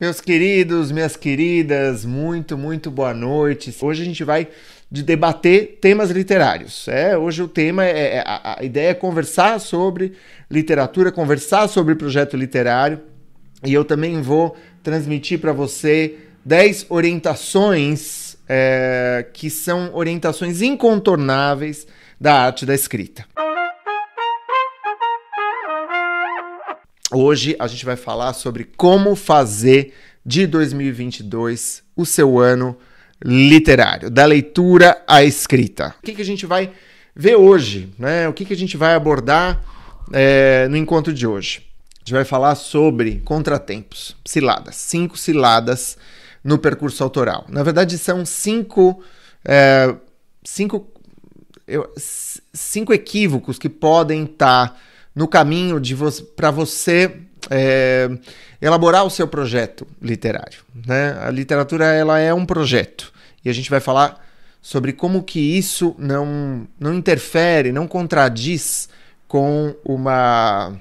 Meus queridos, minhas queridas, muito, muito boa noite. Hoje a gente vai de debater temas literários. É, hoje o tema é, é a, a, ideia é conversar sobre literatura, conversar sobre projeto literário. E eu também vou transmitir para você 10 orientações é, que são orientações incontornáveis da arte da escrita. Hoje a gente vai falar sobre como fazer de 2022 o seu ano literário, da leitura à escrita. O que, que a gente vai ver hoje, né? O que, que a gente vai abordar é, no encontro de hoje? A gente vai falar sobre contratempos, ciladas, cinco ciladas no percurso autoral. Na verdade, são cinco, é, cinco, eu, cinco equívocos que podem estar tá no caminho de vo para você é, elaborar o seu projeto literário. Né? A literatura ela é um projeto e a gente vai falar sobre como que isso não, não interfere, não contradiz com uma,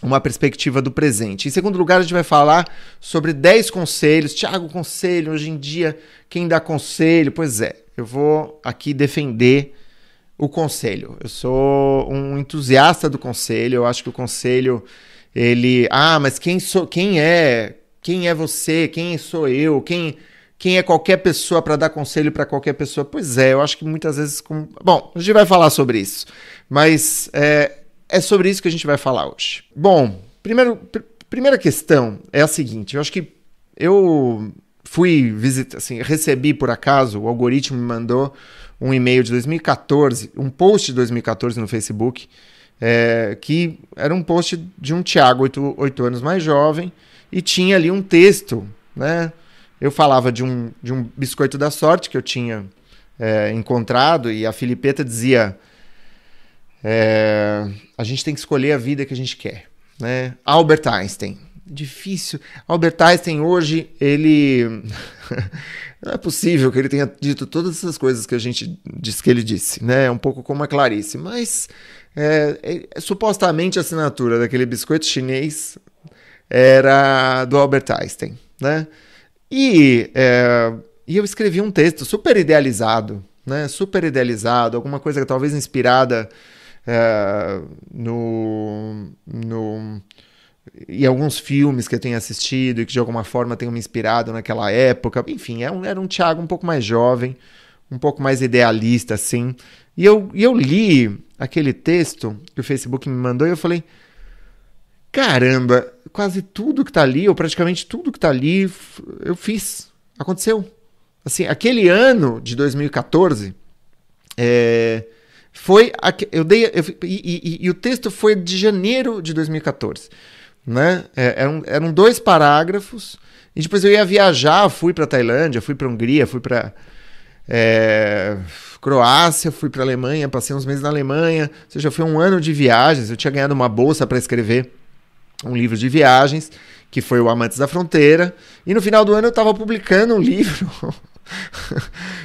uma perspectiva do presente. Em segundo lugar, a gente vai falar sobre 10 conselhos. Tiago, conselho, hoje em dia, quem dá conselho? Pois é, eu vou aqui defender o conselho. Eu sou um entusiasta do conselho. Eu acho que o conselho ele, ah, mas quem sou, quem é, quem é você, quem sou eu, quem quem é qualquer pessoa para dar conselho para qualquer pessoa? Pois é, eu acho que muitas vezes com... bom, a gente vai falar sobre isso, mas é, é sobre isso que a gente vai falar hoje. Bom, primeiro, pr primeira questão é a seguinte, eu acho que eu fui visitar, assim, recebi por acaso, o algoritmo me mandou um e-mail de 2014, um post de 2014 no Facebook, é, que era um post de um Tiago, oito, oito anos mais jovem, e tinha ali um texto, né? Eu falava de um, de um biscoito da sorte que eu tinha é, encontrado, e a Filipeta dizia: é, a gente tem que escolher a vida que a gente quer. Né? Albert Einstein. Difícil. Albert Einstein hoje, ele. Não é possível que ele tenha dito todas essas coisas que a gente disse que ele disse, né? É um pouco como a Clarice, mas é, é, é, supostamente a assinatura daquele biscoito chinês era do Albert Einstein, né? E, é, e eu escrevi um texto super idealizado, né? Super idealizado, alguma coisa que talvez inspirada é, no, no e alguns filmes que eu tenho assistido e que de alguma forma tenham me inspirado naquela época. Enfim, era é um, era um Thiago um pouco mais jovem, um pouco mais idealista, assim. E eu, e eu li aquele texto que o Facebook me mandou e eu falei: caramba, quase tudo que tá ali, ou praticamente tudo que tá ali, eu fiz. Aconteceu. Assim, aquele ano de 2014, é, foi. Eu dei. Eu, e, e, e o texto foi de janeiro de 2014 né? É, eram, eram dois parágrafos. E depois eu ia viajar, fui para Tailândia, fui para Hungria, fui para é, Croácia, fui para Alemanha, passei uns meses na Alemanha. Ou seja, foi um ano de viagens. Eu tinha ganhado uma bolsa para escrever um livro de viagens, que foi o Amantes da Fronteira. E no final do ano eu estava publicando um livro.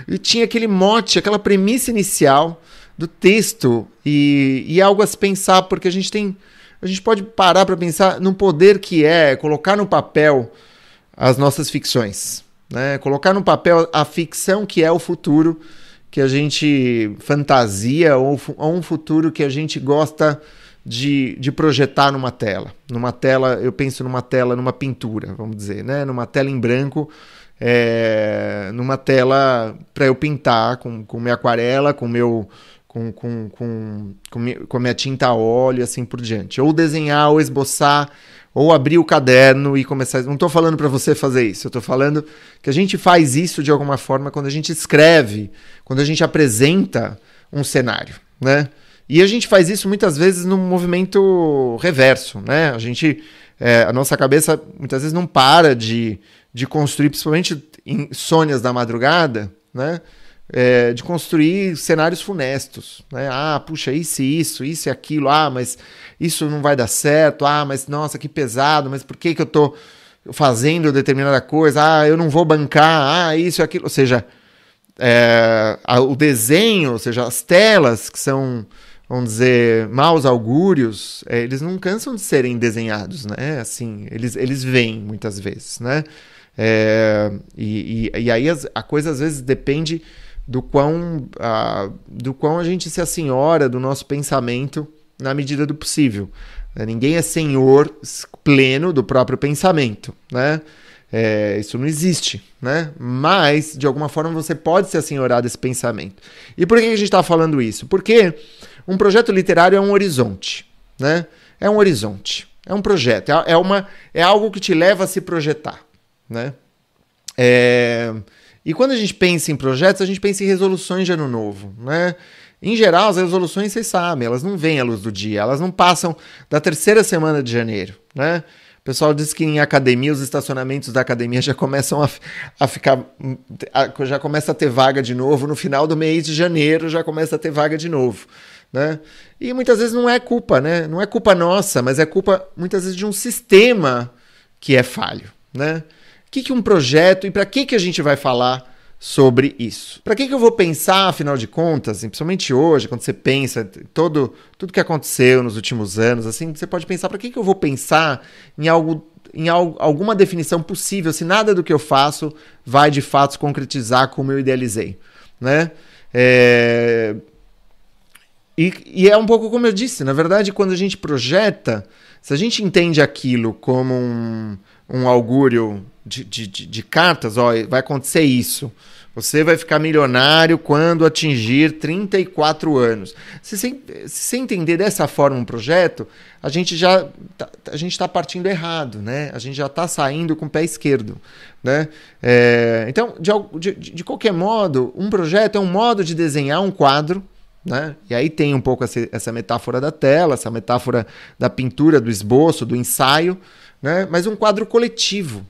e tinha aquele mote, aquela premissa inicial do texto e, e algo a se pensar, porque a gente tem a gente pode parar para pensar no poder que é colocar no papel as nossas ficções, né? Colocar no papel a ficção que é o futuro que a gente fantasia ou, ou um futuro que a gente gosta de, de projetar numa tela. Numa tela, eu penso numa tela, numa pintura, vamos dizer, né? Numa tela em branco, é, numa tela para eu pintar com, com minha aquarela, com meu com, com, com, com, a minha tinta a óleo e assim por diante. Ou desenhar, ou esboçar, ou abrir o caderno e começar. Não estou falando para você fazer isso, eu estou falando que a gente faz isso de alguma forma quando a gente escreve, quando a gente apresenta um cenário, né? E a gente faz isso muitas vezes num movimento reverso, né? A gente, é, a nossa cabeça muitas vezes não para de, de construir, principalmente em sônias da madrugada, né? É, de construir cenários funestos. Né? Ah, puxa, isso e isso, isso e aquilo. Ah, mas isso não vai dar certo. Ah, mas nossa, que pesado. Mas por que, que eu estou fazendo determinada coisa? Ah, eu não vou bancar. Ah, isso e aquilo. Ou seja, é, a, o desenho, ou seja, as telas que são vamos dizer, maus augúrios, é, eles não cansam de serem desenhados, né? Assim, eles, eles vêm muitas vezes, né? É, e, e, e, aí as, a coisa às vezes depende do quão, a, do quão a gente se assenhora do nosso pensamento na medida do possível. Né? Ninguém é senhor pleno do próprio pensamento, né? É, isso não existe, né? Mas, de alguma forma, você pode se assenhorar desse pensamento. E por que a gente está falando isso? Porque um projeto literário é um horizonte, né? É um horizonte, é um projeto, é, é uma, é algo que te leva a se projetar, né? É... E quando a gente pensa em projetos, a gente pensa em resoluções de ano novo, né? Em geral, as resoluções, vocês sabem, elas não vêm à luz do dia, elas não passam da terceira semana de janeiro, né? O pessoal diz que em academia, os estacionamentos da academia já começam a, a ficar. A, já começa a ter vaga de novo. No final do mês de janeiro já começa a ter vaga de novo. Né? E muitas vezes não é culpa, né? Não é culpa nossa, mas é culpa muitas vezes de um sistema que é falho, né? O que, que um projeto e para que, que a gente vai falar sobre isso. Para que, que eu vou pensar, afinal de contas, principalmente hoje, quando você pensa todo tudo que aconteceu nos últimos anos, assim, você pode pensar para que, que eu vou pensar em algo em algo, alguma definição possível, se nada do que eu faço vai de fato concretizar como eu idealizei, né? É... E, e é um pouco como eu disse, na verdade, quando a gente projeta, se a gente entende aquilo como um, um augúrio de, de, de, de cartas, ó, vai acontecer isso. Você vai ficar milionário quando atingir 34 anos. Se você entender dessa forma um projeto, a gente já tá, a gente está partindo errado, né? A gente já está saindo com o pé esquerdo, né? É, então, de, de, de, qualquer modo, um projeto é um modo de desenhar um quadro, né? E aí tem um pouco essa, essa metáfora da tela, essa metáfora da pintura, do esboço, do ensaio, né? Mas um quadro coletivo,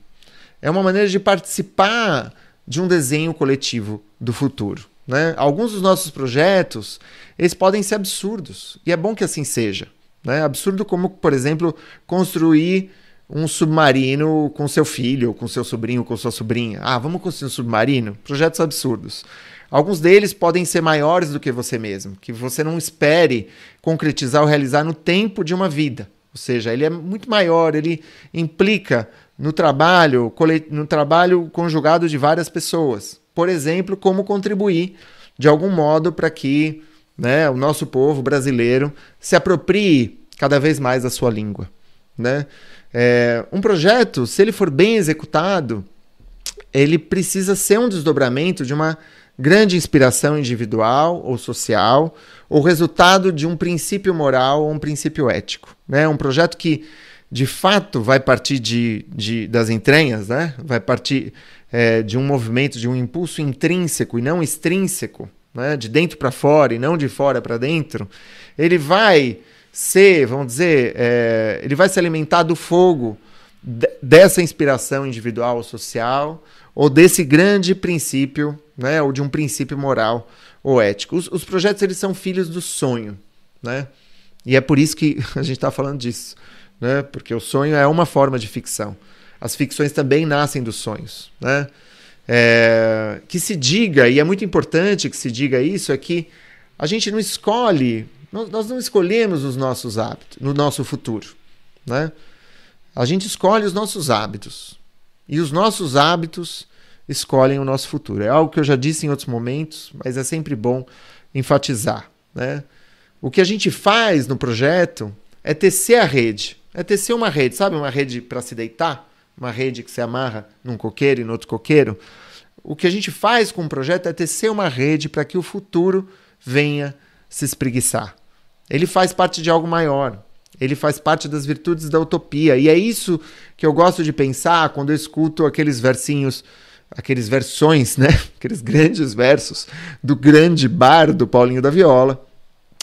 é uma maneira de participar de um desenho coletivo do futuro. Né? Alguns dos nossos projetos eles podem ser absurdos e é bom que assim seja. Né? Absurdo como, por exemplo, construir um submarino com seu filho, com seu sobrinho, com sua sobrinha. Ah, vamos construir um submarino? Projetos absurdos. Alguns deles podem ser maiores do que você mesmo, que você não espere concretizar ou realizar no tempo de uma vida. Ou seja, ele é muito maior, ele implica no trabalho, no trabalho conjugado de várias pessoas. Por exemplo, como contribuir de algum modo para que né, o nosso povo brasileiro se aproprie cada vez mais da sua língua. Né? É, um projeto, se ele for bem executado, ele precisa ser um desdobramento de uma grande inspiração individual ou social, ou resultado de um princípio moral ou um princípio ético. Né? Um projeto que de fato vai partir de, de das entranhas, né? vai partir é, de um movimento, de um impulso intrínseco e não extrínseco, né? de dentro para fora e não de fora para dentro, ele vai ser, vamos dizer, é, ele vai se alimentar do fogo dessa inspiração individual ou social, ou desse grande princípio, né? ou de um princípio moral ou ético. Os, os projetos eles são filhos do sonho, né? e é por isso que a gente está falando disso né? Porque o sonho é uma forma de ficção. As ficções também nascem dos sonhos, né? É, que se diga, e é muito importante que se diga isso, é que a gente não escolhe, nós não escolhemos os nossos hábitos, no nosso futuro, né? A gente escolhe os nossos hábitos. E os nossos hábitos escolhem o nosso futuro. É algo que eu já disse em outros momentos, mas é sempre bom enfatizar, né? O que a gente faz no projeto é tecer a rede. É tecer uma rede, sabe? Uma rede para se deitar, uma rede que se amarra num coqueiro e no outro coqueiro. O que a gente faz com o projeto é tecer uma rede para que o futuro venha se espreguiçar. Ele faz parte de algo maior. Ele faz parte das virtudes da utopia. E é isso que eu gosto de pensar quando eu escuto aqueles versinhos, aqueles versões, né? Aqueles grandes versos do grande bar do Paulinho da Viola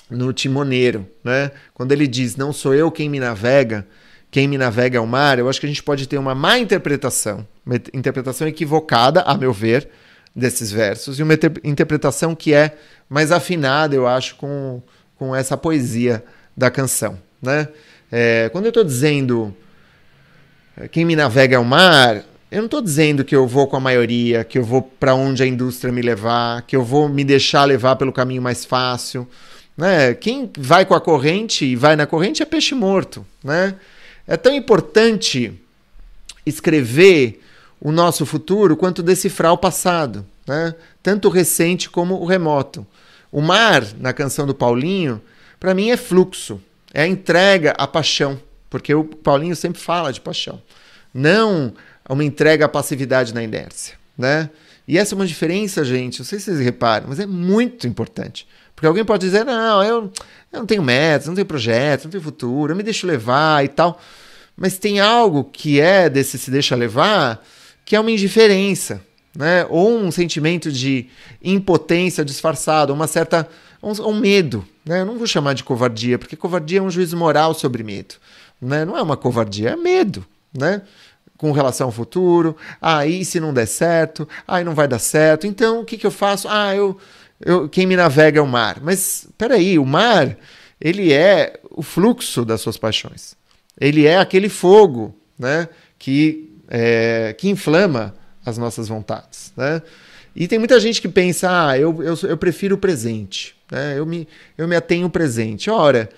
no Timoneiro, né? Quando ele diz: "Não sou eu quem me navega, quem me navega é o mar", eu acho que a gente pode ter uma má interpretação, uma interpretação equivocada, a meu ver, desses versos e uma interpretação que é mais afinada, eu acho, com, com essa poesia da canção, né? É, quando eu estou dizendo quem me navega é o mar, eu não estou dizendo que eu vou com a maioria, que eu vou para onde a indústria me levar, que eu vou me deixar levar pelo caminho mais fácil. Né? Quem vai com a corrente e vai na corrente é peixe morto. Né? É tão importante escrever o nosso futuro quanto decifrar o passado, né? tanto o recente como o remoto. O mar, na canção do Paulinho, para mim é fluxo, é a entrega à paixão, porque o Paulinho sempre fala de paixão, não uma entrega à passividade na inércia. Né? E essa é uma diferença, gente, não sei se vocês reparam, mas é muito importante. Porque alguém pode dizer, não, eu, eu não tenho metas, não tenho projetos, não tenho futuro, eu me deixo levar e tal. Mas tem algo que é desse se deixa levar que é uma indiferença, né? Ou um sentimento de impotência disfarçado, uma certa um, um medo, né? Eu não vou chamar de covardia, porque covardia é um juízo moral sobre medo, né? Não é uma covardia, é medo, né? Com relação ao futuro, ah, e se não der certo, ah, não vai dar certo, então o que, que eu faço? Ah, eu, eu, quem me navega é o mar. Mas peraí, o mar, ele é o fluxo das suas paixões. Ele é aquele fogo né, que, é, que inflama as nossas vontades. Né? E tem muita gente que pensa, ah, eu, eu, eu prefiro o presente, né? eu, me, eu me atenho ao presente. Ora,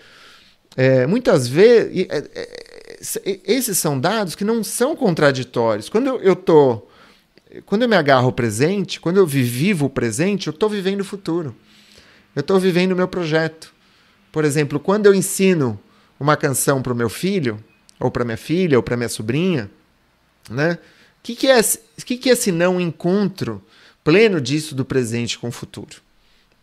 é, muitas vezes, é, é, esses são dados que não são contraditórios. Quando eu, tô, quando eu me agarro ao presente, quando eu vivo o presente, eu estou vivendo o futuro. Eu estou vivendo o meu projeto. Por exemplo, quando eu ensino uma canção para o meu filho, ou para minha filha, ou para minha sobrinha, né? O que, que, é, que, que é um encontro pleno disso do presente com o futuro?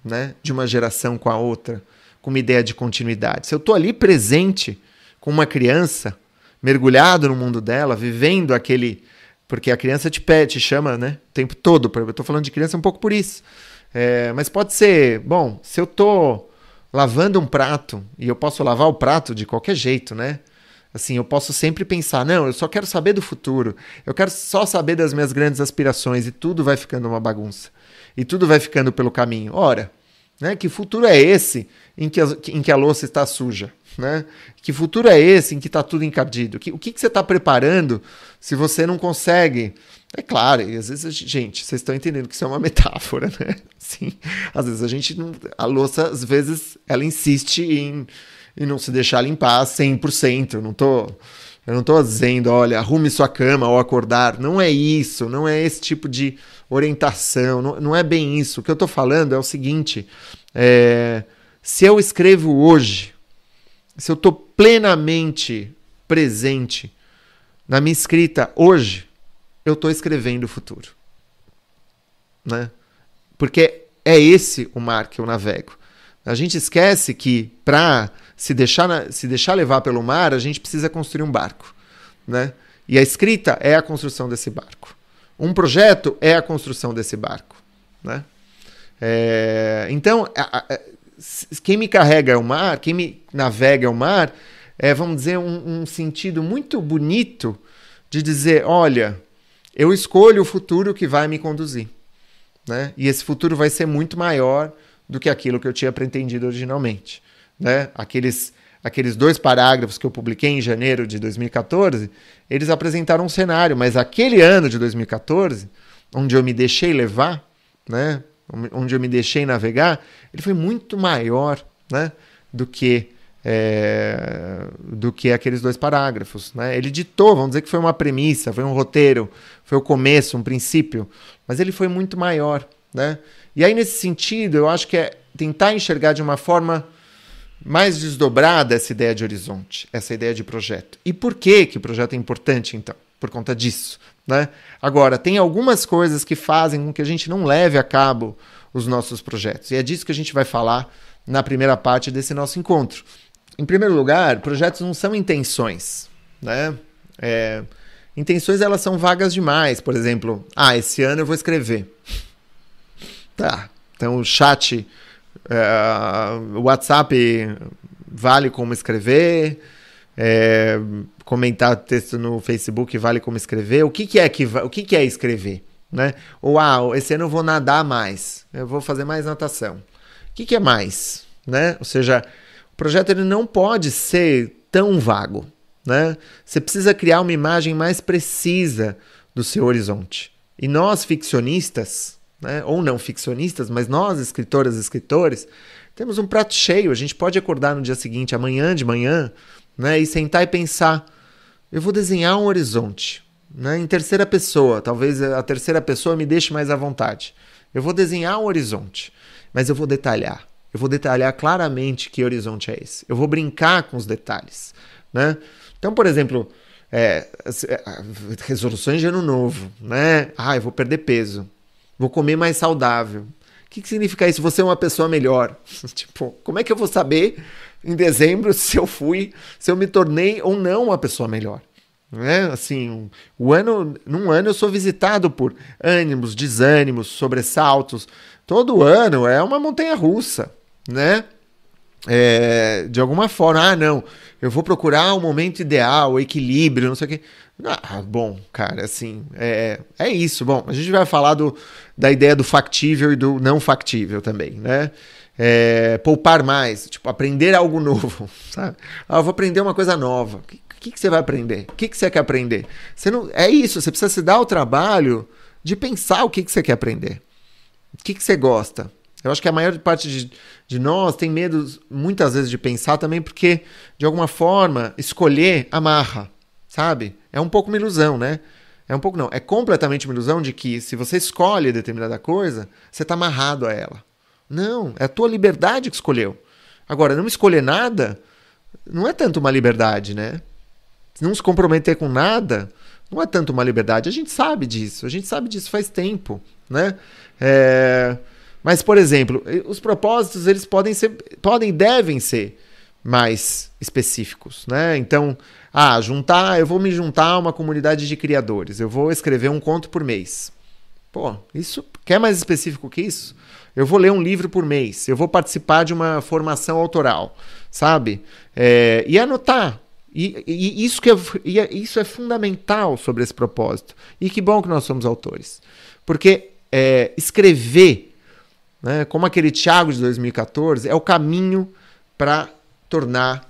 Né? De uma geração com a outra, com uma ideia de continuidade. Se eu estou ali presente com uma criança, mergulhado no mundo dela, vivendo aquele. Porque a criança te pede, te chama né? o tempo todo. Eu estou falando de criança um pouco por isso. É, mas pode ser, bom, se eu estou lavando um prato, e eu posso lavar o prato de qualquer jeito, né? Assim, eu posso sempre pensar, não, eu só quero saber do futuro. Eu quero só saber das minhas grandes aspirações e tudo vai ficando uma bagunça. E tudo vai ficando pelo caminho. Ora, né, que futuro é esse em que a, em que a louça está suja? Né? Que futuro é esse em que está tudo encardido? Que, o que, que você está preparando se você não consegue é claro, e às vezes, gente, vocês estão entendendo que isso é uma metáfora, né? Sim, às vezes a gente não. A louça, às vezes, ela insiste em, em não se deixar limpar 100%. Eu não tô. Eu não estou dizendo, olha, arrume sua cama ao acordar. Não é isso, não é esse tipo de orientação, não, não é bem isso. O que eu estou falando é o seguinte: é, se eu escrevo hoje, se eu estou plenamente presente na minha escrita hoje, eu estou escrevendo o futuro. Né? Porque é esse o mar que eu navego. A gente esquece que para se deixar, se deixar levar pelo mar, a gente precisa construir um barco. Né? E a escrita é a construção desse barco. Um projeto é a construção desse barco. Né? É, então, a, a, quem me carrega é o mar, quem me navega é o mar, é, vamos dizer, um, um sentido muito bonito de dizer: olha, eu escolho o futuro que vai me conduzir. Né? E esse futuro vai ser muito maior do que aquilo que eu tinha pretendido originalmente. Né? Aqueles, aqueles dois parágrafos que eu publiquei em janeiro de 2014, eles apresentaram um cenário, mas aquele ano de 2014, onde eu me deixei levar, né? onde eu me deixei navegar, ele foi muito maior né? do que é, do que aqueles dois parágrafos. Né? Ele ditou, vamos dizer que foi uma premissa, foi um roteiro, foi o começo, um princípio, mas ele foi muito maior. Né? E aí, nesse sentido, eu acho que é tentar enxergar de uma forma mais desdobrada essa ideia de horizonte, essa ideia de projeto. E por que, que o projeto é importante, então? Por conta disso. Né? Agora, tem algumas coisas que fazem com que a gente não leve a cabo os nossos projetos. E é disso que a gente vai falar na primeira parte desse nosso encontro. Em primeiro lugar, projetos não são intenções, né? É, intenções elas são vagas demais. Por exemplo, ah, esse ano eu vou escrever. Tá. Então o chat, o WhatsApp vale como escrever. É, comentar texto no Facebook vale como escrever. O que, que é que o que, que é escrever, né? Ou ah, esse ano eu vou nadar mais. Eu vou fazer mais natação. O que, que é mais, né? Ou seja, projeto ele não pode ser tão vago. Né? Você precisa criar uma imagem mais precisa do seu horizonte. E nós, ficcionistas, né? ou não ficcionistas, mas nós, escritoras e escritores, temos um prato cheio. A gente pode acordar no dia seguinte, amanhã de manhã, né? e sentar e pensar: eu vou desenhar um horizonte. Né? Em terceira pessoa, talvez a terceira pessoa me deixe mais à vontade. Eu vou desenhar um horizonte, mas eu vou detalhar. Eu vou detalhar claramente que horizonte é esse. Eu vou brincar com os detalhes. Né? Então, por exemplo, é, é resoluções de ano novo, né? Ah, eu vou perder peso, vou comer mais saudável. O que, que significa isso? Você é uma pessoa melhor. tipo, como é que eu vou saber em dezembro se eu fui, se eu me tornei ou não uma pessoa melhor? Né? Assim, o ano, num ano eu sou visitado por ânimos, desânimos, sobressaltos. Todo ano é uma montanha russa, né? É, de alguma forma, ah, não, eu vou procurar o um momento ideal, o equilíbrio, não sei o quê. Ah, bom, cara, assim, é, é isso. Bom, a gente vai falar do, da ideia do factível e do não factível também, né? É, poupar mais, tipo, aprender algo novo, sabe? Ah, eu vou aprender uma coisa nova. O que, que, que você vai aprender? O que, que você quer aprender? Você não, é isso, você precisa se dar o trabalho de pensar o que, que você quer aprender. O que, que você gosta? Eu acho que a maior parte de, de nós tem medo, muitas vezes, de pensar também, porque, de alguma forma, escolher amarra, sabe? É um pouco uma ilusão, né? É um pouco não, é completamente uma ilusão de que se você escolhe determinada coisa, você está amarrado a ela. Não, é a tua liberdade que escolheu. Agora, não escolher nada não é tanto uma liberdade, né? Não se comprometer com nada não é tanto uma liberdade. A gente sabe disso, a gente sabe disso faz tempo, né? É... Mas, por exemplo, os propósitos eles podem ser, podem, devem ser mais específicos, né? Então, ah, juntar, eu vou me juntar a uma comunidade de criadores, eu vou escrever um conto por mês. Pô, isso quer mais específico que isso? Eu vou ler um livro por mês, eu vou participar de uma formação autoral, sabe? É, e anotar. E, e isso, que é, é, isso é fundamental sobre esse propósito. E que bom que nós somos autores. Porque é, escrever né, como aquele Thiago de 2014, é o caminho para tornar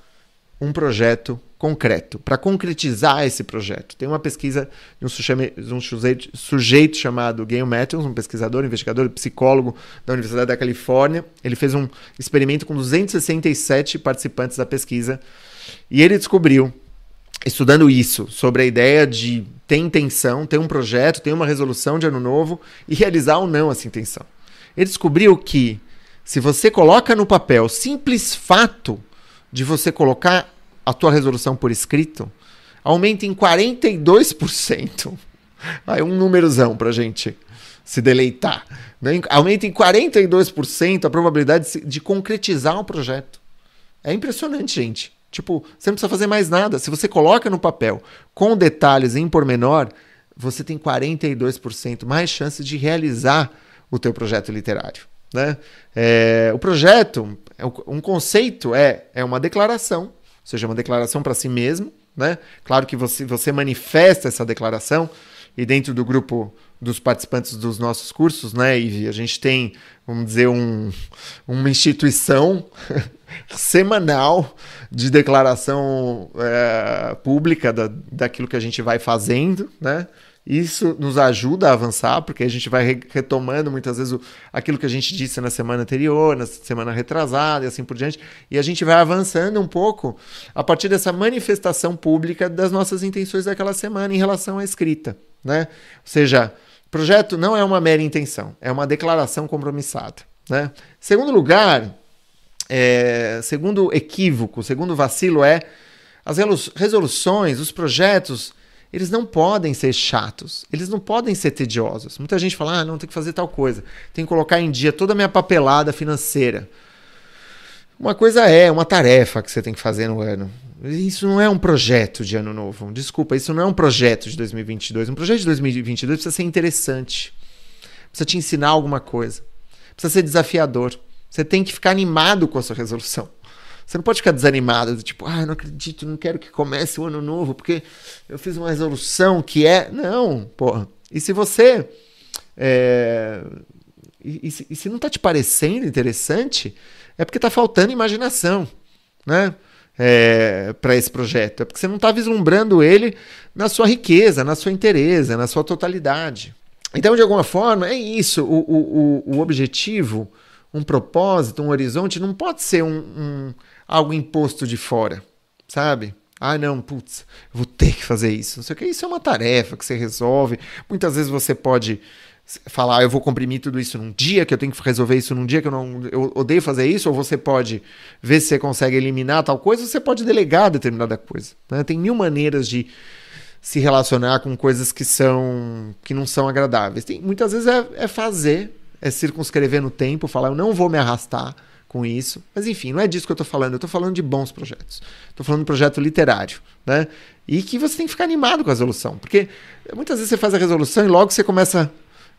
um projeto concreto, para concretizar esse projeto. Tem uma pesquisa de um, um sujeito, sujeito, chamado Gail Matthews, um pesquisador, investigador, psicólogo da Universidade da Califórnia. Ele fez um experimento com 267 participantes da pesquisa e ele descobriu, estudando isso, sobre a ideia de ter intenção, ter um projeto, ter uma resolução de ano novo e realizar ou não essa intenção. Ele descobriu que se você coloca no papel o simples fato de você colocar a tua resolução por escrito, aumenta em 42%. Aí um númerozão pra gente se deleitar. Né? Aumenta em 42% a probabilidade de concretizar um projeto. É impressionante, gente. Tipo, você não precisa fazer mais nada. Se você coloca no papel com detalhes em pormenor, você tem 42% mais chances de realizar o teu projeto literário. Né? É, o projeto, é um conceito é, é uma declaração, seja, uma declaração para si mesmo. Né? Claro que você, você manifesta essa declaração e dentro do grupo dos participantes dos nossos cursos, né, Ive, a gente tem, vamos dizer, um, uma instituição semanal de declaração é, pública da, daquilo que a gente vai fazendo, né? Isso nos ajuda a avançar, porque a gente vai retomando muitas vezes o, aquilo que a gente disse na semana anterior, na semana retrasada e assim por diante, e a gente vai avançando um pouco a partir dessa manifestação pública das nossas intenções daquela semana em relação à escrita. Né? Ou seja, projeto não é uma mera intenção, é uma declaração compromissada. Né? Segundo lugar, é, segundo equívoco, segundo vacilo é as resoluções, os projetos eles não podem ser chatos, eles não podem ser tediosos. Muita gente fala, ah, não, tem que fazer tal coisa, tem que colocar em dia toda a minha papelada financeira. Uma coisa é uma tarefa que você tem que fazer no ano. Isso não é um projeto de ano novo. Desculpa, isso não é um projeto de 2022. Um projeto de 2022 precisa ser interessante. Precisa te ensinar alguma coisa. Precisa ser desafiador. Você tem que ficar animado com a sua resolução. Você não pode ficar desanimado, tipo, ah, não acredito, não quero que comece o ano novo, porque eu fiz uma resolução que é. Não, porra. E se você. É... E, e, e, se não está te parecendo interessante, é porque está faltando imaginação, né? É, para esse projeto. É porque você não está vislumbrando ele na sua riqueza, na sua inteireza, na sua totalidade. Então, de alguma forma, é isso. O, o, o objetivo, um propósito, um horizonte, não pode ser um, um algo imposto de fora, sabe? Ah, não, putz, vou ter que fazer isso. Não sei o que. Isso é uma tarefa que você resolve. Muitas vezes você pode falar, ah, eu vou comprimir tudo isso num dia, que eu tenho que resolver isso num dia, que eu não eu odeio fazer isso, ou você pode ver se você consegue eliminar tal coisa, você pode delegar determinada coisa. Né? Tem mil maneiras de se relacionar com coisas que são que não são agradáveis. Tem, muitas vezes é, é fazer, é circunscrever no tempo, falar, eu não vou me arrastar com isso. Mas enfim, não é disso que eu estou falando. Eu estou falando de bons projetos. Estou falando de projeto literário, né? E que você tem que ficar animado com a resolução, porque muitas vezes você faz a resolução e logo você começa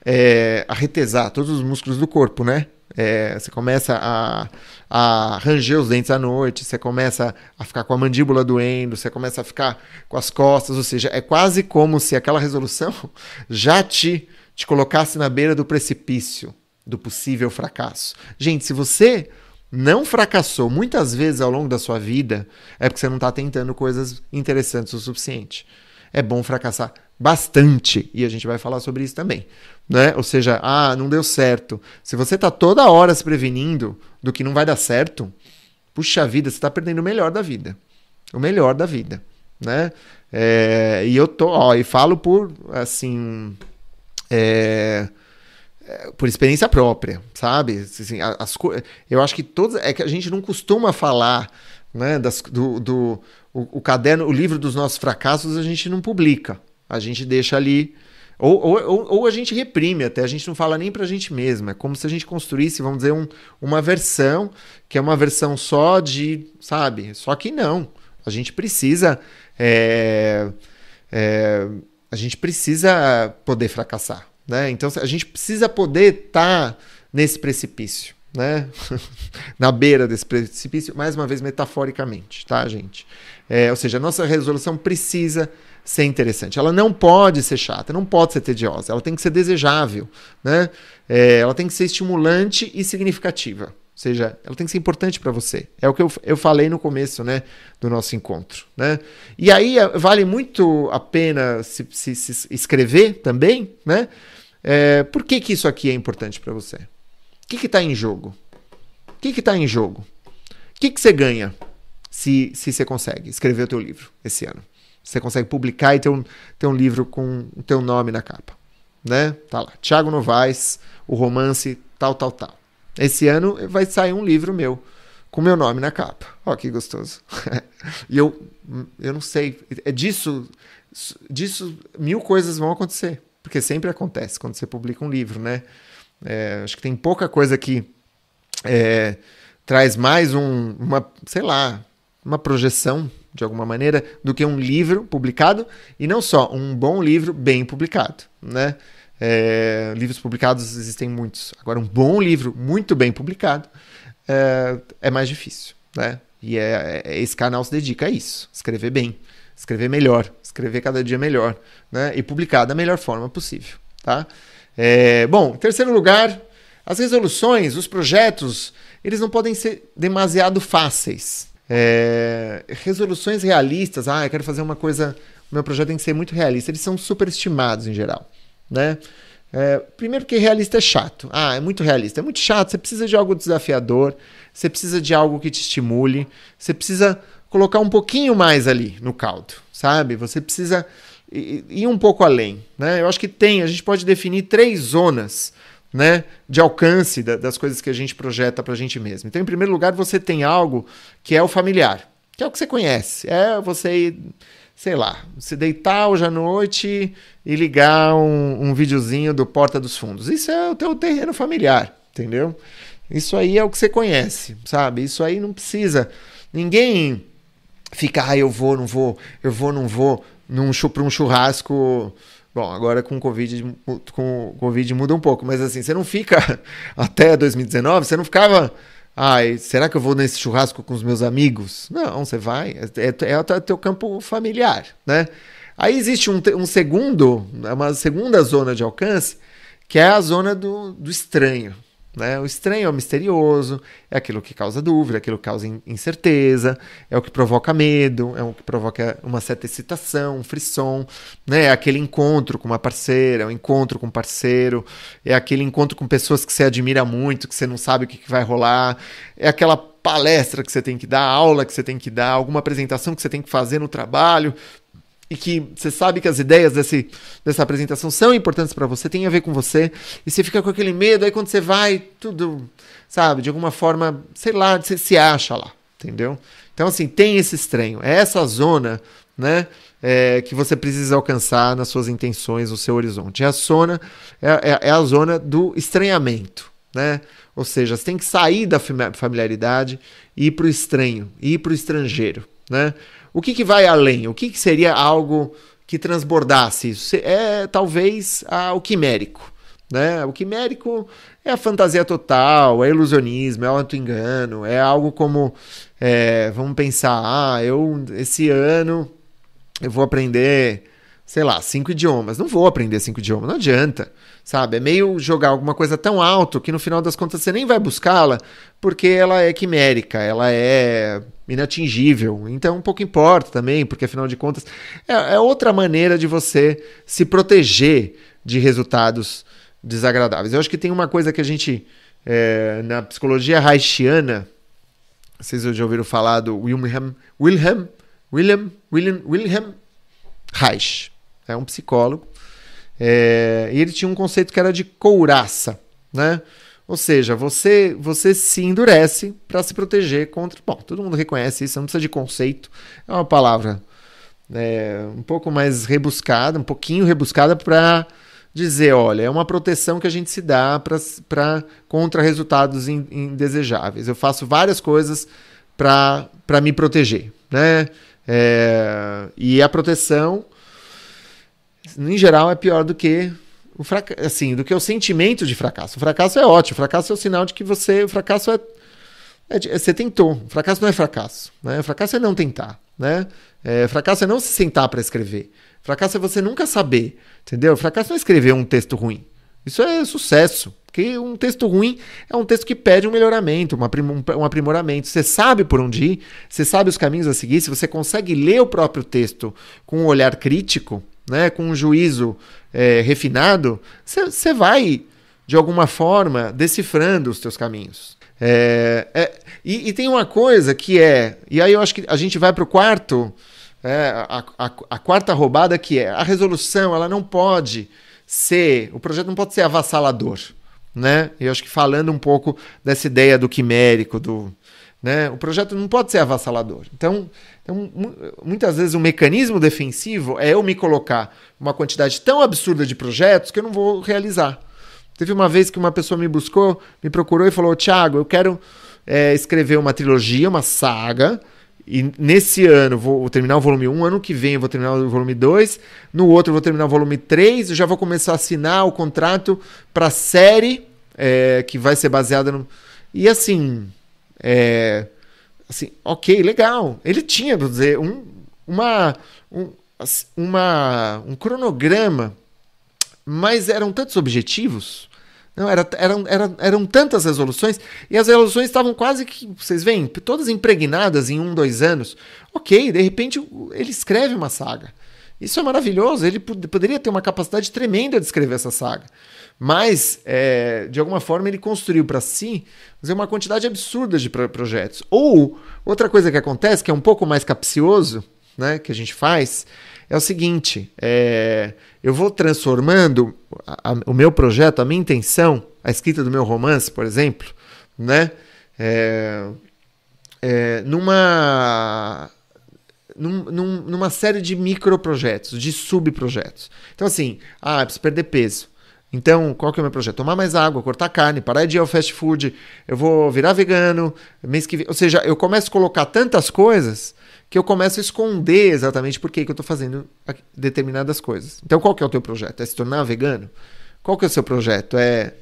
é, a retesar todos os músculos do corpo, né? É, você começa a, a ranger os dentes à noite, você começa a ficar com a mandíbula doendo, você começa a ficar com as costas, ou seja, é quase como se aquela resolução já te, te colocasse na beira do precipício do possível fracasso. Gente, se você não fracassou muitas vezes ao longo da sua vida, é porque você não está tentando coisas interessantes o suficiente. É bom fracassar bastante, e a gente vai falar sobre isso também. Né? Ou seja, ah, não deu certo. Se você está toda hora se prevenindo do que não vai dar certo, puxa vida, você está perdendo o melhor da vida. O melhor da vida. Né? É, e eu tô, ó, e falo por assim. É, por experiência própria, sabe? Assim, as, eu acho que todas. É que a gente não costuma falar né, das, do, do o, o, caderno, o livro dos nossos fracassos, a gente não publica. A gente deixa ali. Ou, ou, ou a gente reprime até, a gente não fala nem pra gente mesmo. É como se a gente construísse, vamos dizer, um, uma versão que é uma versão só de, sabe? Só que não. A gente precisa. É, é, a gente precisa poder fracassar. Né? Então a gente precisa poder estar tá nesse precipício. Né? Na beira desse precipício, mais uma vez metaforicamente, tá, gente? É, ou seja, a nossa resolução precisa ser interessante. Ela não pode ser chata, não pode ser tediosa, ela tem que ser desejável, né? É, ela tem que ser estimulante e significativa. Ou seja, ela tem que ser importante para você. É o que eu, eu falei no começo né, do nosso encontro. Né? E aí é, vale muito a pena se, se, se escrever também. Né? É, por que, que isso aqui é importante para você? O que está em jogo? O que está em jogo? O que, que você ganha se, se você consegue escrever o teu livro esse ano? Você consegue publicar e ter um, ter um livro com o teu nome na capa. Né? Tá lá. Tiago Novaes, o romance tal, tal, tal. Esse ano vai sair um livro meu com meu nome na capa. Ó, que gostoso. e eu, eu não sei. É disso, disso mil coisas vão acontecer. Porque sempre acontece quando você publica um livro, né? É, acho que tem pouca coisa que é, traz mais um, uma, sei lá, uma projeção de alguma maneira, do que um livro publicado, e não só, um bom livro bem publicado, né? É, livros publicados existem muitos. Agora, um bom livro muito bem publicado é, é mais difícil, né? E é, é, esse canal se dedica a isso, escrever bem, escrever melhor, escrever cada dia melhor, né? E publicar da melhor forma possível, tá? É, bom, em terceiro lugar, as resoluções, os projetos, eles não podem ser demasiado fáceis, é, resoluções realistas, ah, eu quero fazer uma coisa, meu projeto tem que ser muito realista, eles são superestimados em geral, né? É, primeiro que realista é chato. Ah, é muito realista, é muito chato. Você precisa de algo desafiador, você precisa de algo que te estimule, você precisa colocar um pouquinho mais ali no caldo, sabe? Você precisa ir um pouco além, né? Eu acho que tem, a gente pode definir três zonas né, de alcance da, das coisas que a gente projeta para a gente mesmo. Então, em primeiro lugar, você tem algo que é o familiar, que é o que você conhece. É você ir, sei lá, se deitar hoje à noite e ligar um, um videozinho do Porta dos Fundos. Isso é o teu terreno familiar, entendeu? Isso aí é o que você conhece, sabe? Isso aí não precisa. Ninguém fica, ah, eu vou, não vou, eu vou, não vou, num, para um churrasco Bom, agora com o Covid, com Covid muda um pouco, mas assim, você não fica até 2019, você não ficava. Ai, será que eu vou nesse churrasco com os meus amigos? Não, você vai. É, é, é o teu campo familiar, né? Aí existe um, um segundo, uma segunda zona de alcance, que é a zona do, do estranho, Né? O estranho é o misterioso, é aquilo que causa dúvida, aquilo que causa incerteza, é o que provoca medo, é o que provoca uma certa excitação, um frisson, né? É aquele encontro com uma parceira, um encontro com um parceiro, é aquele encontro com pessoas que você admira muito, que você não sabe o que, que vai rolar, é aquela palestra que você tem que dar, aula que você tem que dar, alguma apresentação que você tem que fazer no trabalho, e que você sabe que as ideias desse, dessa apresentação são importantes para você, tem a ver com você, e você fica com aquele medo, aí quando você vai, tudo, sabe, de alguma forma, sei lá, você se acha lá, entendeu? Então, assim, tem esse estranho, é essa zona, né, é, que você precisa alcançar nas suas intenções, no seu horizonte. É a zona, é, é, é a zona do estranhamento, né? Ou seja, você tem que sair da familiaridade e ir para o estranho, ir para o estrangeiro, né? O que, que vai além? O que, que seria algo que transbordasse isso? É talvez a, o quimérico. Né? O quimérico é a fantasia total, é ilusionismo, é o auto-engano, é algo como, é, vamos pensar, ah, eu esse ano eu vou aprender, sei lá, cinco idiomas. Não vou aprender cinco idiomas, não adianta, sabe? É meio jogar alguma coisa tão alto que no final das contas você nem vai buscá-la, porque ela é quimérica, ela é inatingível. Então, pouco importa também, porque afinal de contas é, é outra maneira de você se proteger de resultados desagradáveis. Eu acho que tem uma coisa que a gente, é, na psicologia haitiana, vocês já ouviram falar do Wilhelm, Wilhelm, William, William, Wilhelm Reich. É um psicólogo. É, e ele tinha um conceito que era de couraça, né? Ou seja, você você se endurece para se proteger contra. Bom, todo mundo reconhece isso, não precisa de conceito. É uma palavra é, um pouco mais rebuscada, um pouquinho rebuscada para dizer, olha, é uma proteção que a gente se dá para contra resultados indesejáveis. Eu faço várias coisas para me proteger, né? É, e a proteção, em geral, é pior do que o assim, do que o sentimento de fracasso. O fracasso é ótimo, o fracasso é o sinal de que você, o fracasso é, é você tentou. O fracasso não é fracasso, né? O fracasso é não tentar, né? É, fracasso é não se sentar para escrever. Fracasso é você nunca saber, entendeu? Fracasso não é escrever um texto ruim. Isso é sucesso. Porque um texto ruim é um texto que pede um melhoramento, um aprimoramento. Você sabe por onde ir, você sabe os caminhos a seguir. Se você consegue ler o próprio texto com um olhar crítico, né, com um juízo é, refinado, você vai, de alguma forma, decifrando os teus caminhos. É, é, e, e, tem uma coisa que é, e aí eu acho que a gente vai para o quarto, é, a, a, a, quarta roubada que é a resolução, ela não pode ser, o projeto não pode ser avassalador, né? Eu acho que falando um pouco dessa ideia do quimérico, do, né? O projeto não pode ser avassalador. Então, então, muitas vezes o mecanismo defensivo é eu me colocar uma quantidade tão absurda de projetos que eu não vou realizar. Teve uma vez que uma pessoa me buscou, me procurou e falou: Tiago, eu quero é, escrever uma trilogia, uma saga. E nesse ano vou, terminar o volume 1, ano que vem vou terminar o volume 2, no outro vou terminar o volume 3, eu já vou começar a assinar o contrato para a série é, que vai ser baseada no. E assim, é, assim, ok, legal. Ele tinha, vou dizer, um, uma, um, uma, um cronograma, mas eram tantos objetivos. Não, era, eram, eram, eram tantas resoluções, e as resoluções estavam quase que, vocês veem, todas impregnadas em um, dois anos. Ok, de repente ele escreve uma saga. Isso é maravilhoso, ele poderia ter uma capacidade tremenda de escrever essa saga. Mas, é, de alguma forma, ele construiu para si uma quantidade absurda de projetos. Ou, outra coisa que acontece, que é um pouco mais capcioso, né, que a gente faz, é o seguinte: é, eu vou transformando a, a, o meu projeto, a minha intenção, a escrita do meu romance, por exemplo, né, é, é, numa num, num, numa série de microprojetos, de subprojetos. Então, assim, ah, preciso perder peso. Então, qual que é o meu projeto? Tomar mais água, cortar carne, parar de ir ao fast food, eu vou virar vegano, mês que vem. Ou seja, eu começo a colocar tantas coisas que eu começo a esconder exatamente por que, que eu estou fazendo determinadas coisas. Então, qual que é o teu projeto? É se tornar vegano? Qual que é o seu projeto? É,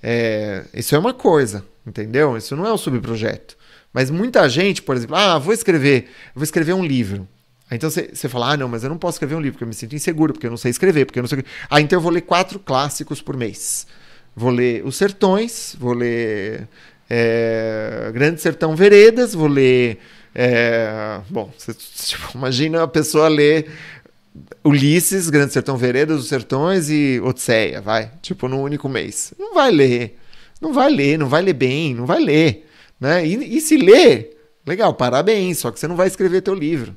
é isso é uma coisa, entendeu? Isso não é um subprojeto. Mas muita gente, por exemplo, ah, vou escrever, vou escrever um livro. Então você fala, ah, não, mas eu não posso escrever um livro porque eu me sinto inseguro, porque eu não sei escrever, porque eu não sei. Ah, então eu vou ler quatro clássicos por mês. vou ler Os Sertões, vou ler é, Grande Sertão Veredas, vou ler. É, bom, você, tipo, imagina a pessoa ler Ulisses, Grande Sertão Veredas, Os Sertões e Odisseia, vai, tipo, num único mês. Não vai ler. Não vai ler, não vai ler bem, não vai ler. Né? E, e se ler, legal, parabéns, só que você não vai escrever teu livro,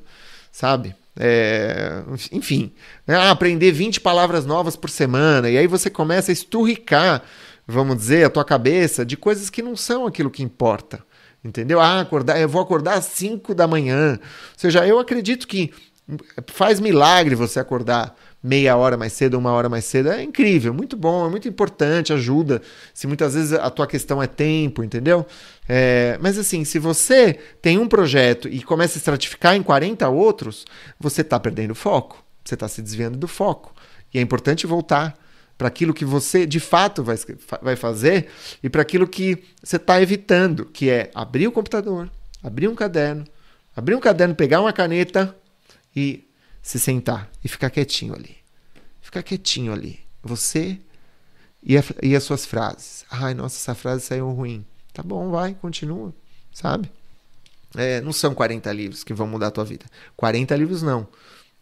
sabe? É, enfim, né? ah, aprender 20 palavras novas por semana, e aí você começa a esturricar, vamos dizer, a tua cabeça de coisas que não são aquilo que importa. Entendeu? Ah, acordar, eu vou acordar às 5 da manhã. Ou seja, eu acredito que faz milagre você acordar meia hora mais cedo, uma hora mais cedo. É incrível, muito bom, é muito importante, ajuda. Se muitas vezes a tua questão é tempo, entendeu? É, mas assim, se você tem um projeto e começa a estratificar em 40 outros, você está perdendo foco, você está se desviando do foco. E é importante voltar para aquilo que você de fato vai, vai fazer e para aquilo que você está evitando, que é abrir o computador, abrir um caderno, abrir um caderno, pegar uma caneta e se sentar e ficar quietinho ali. Ficar quietinho ali. Você e, a, e as suas frases. Ai, nossa, essa frase saiu ruim. Tá bom, vai, continua, sabe? É, não são 40 livros que vão mudar a tua vida. 40 livros não,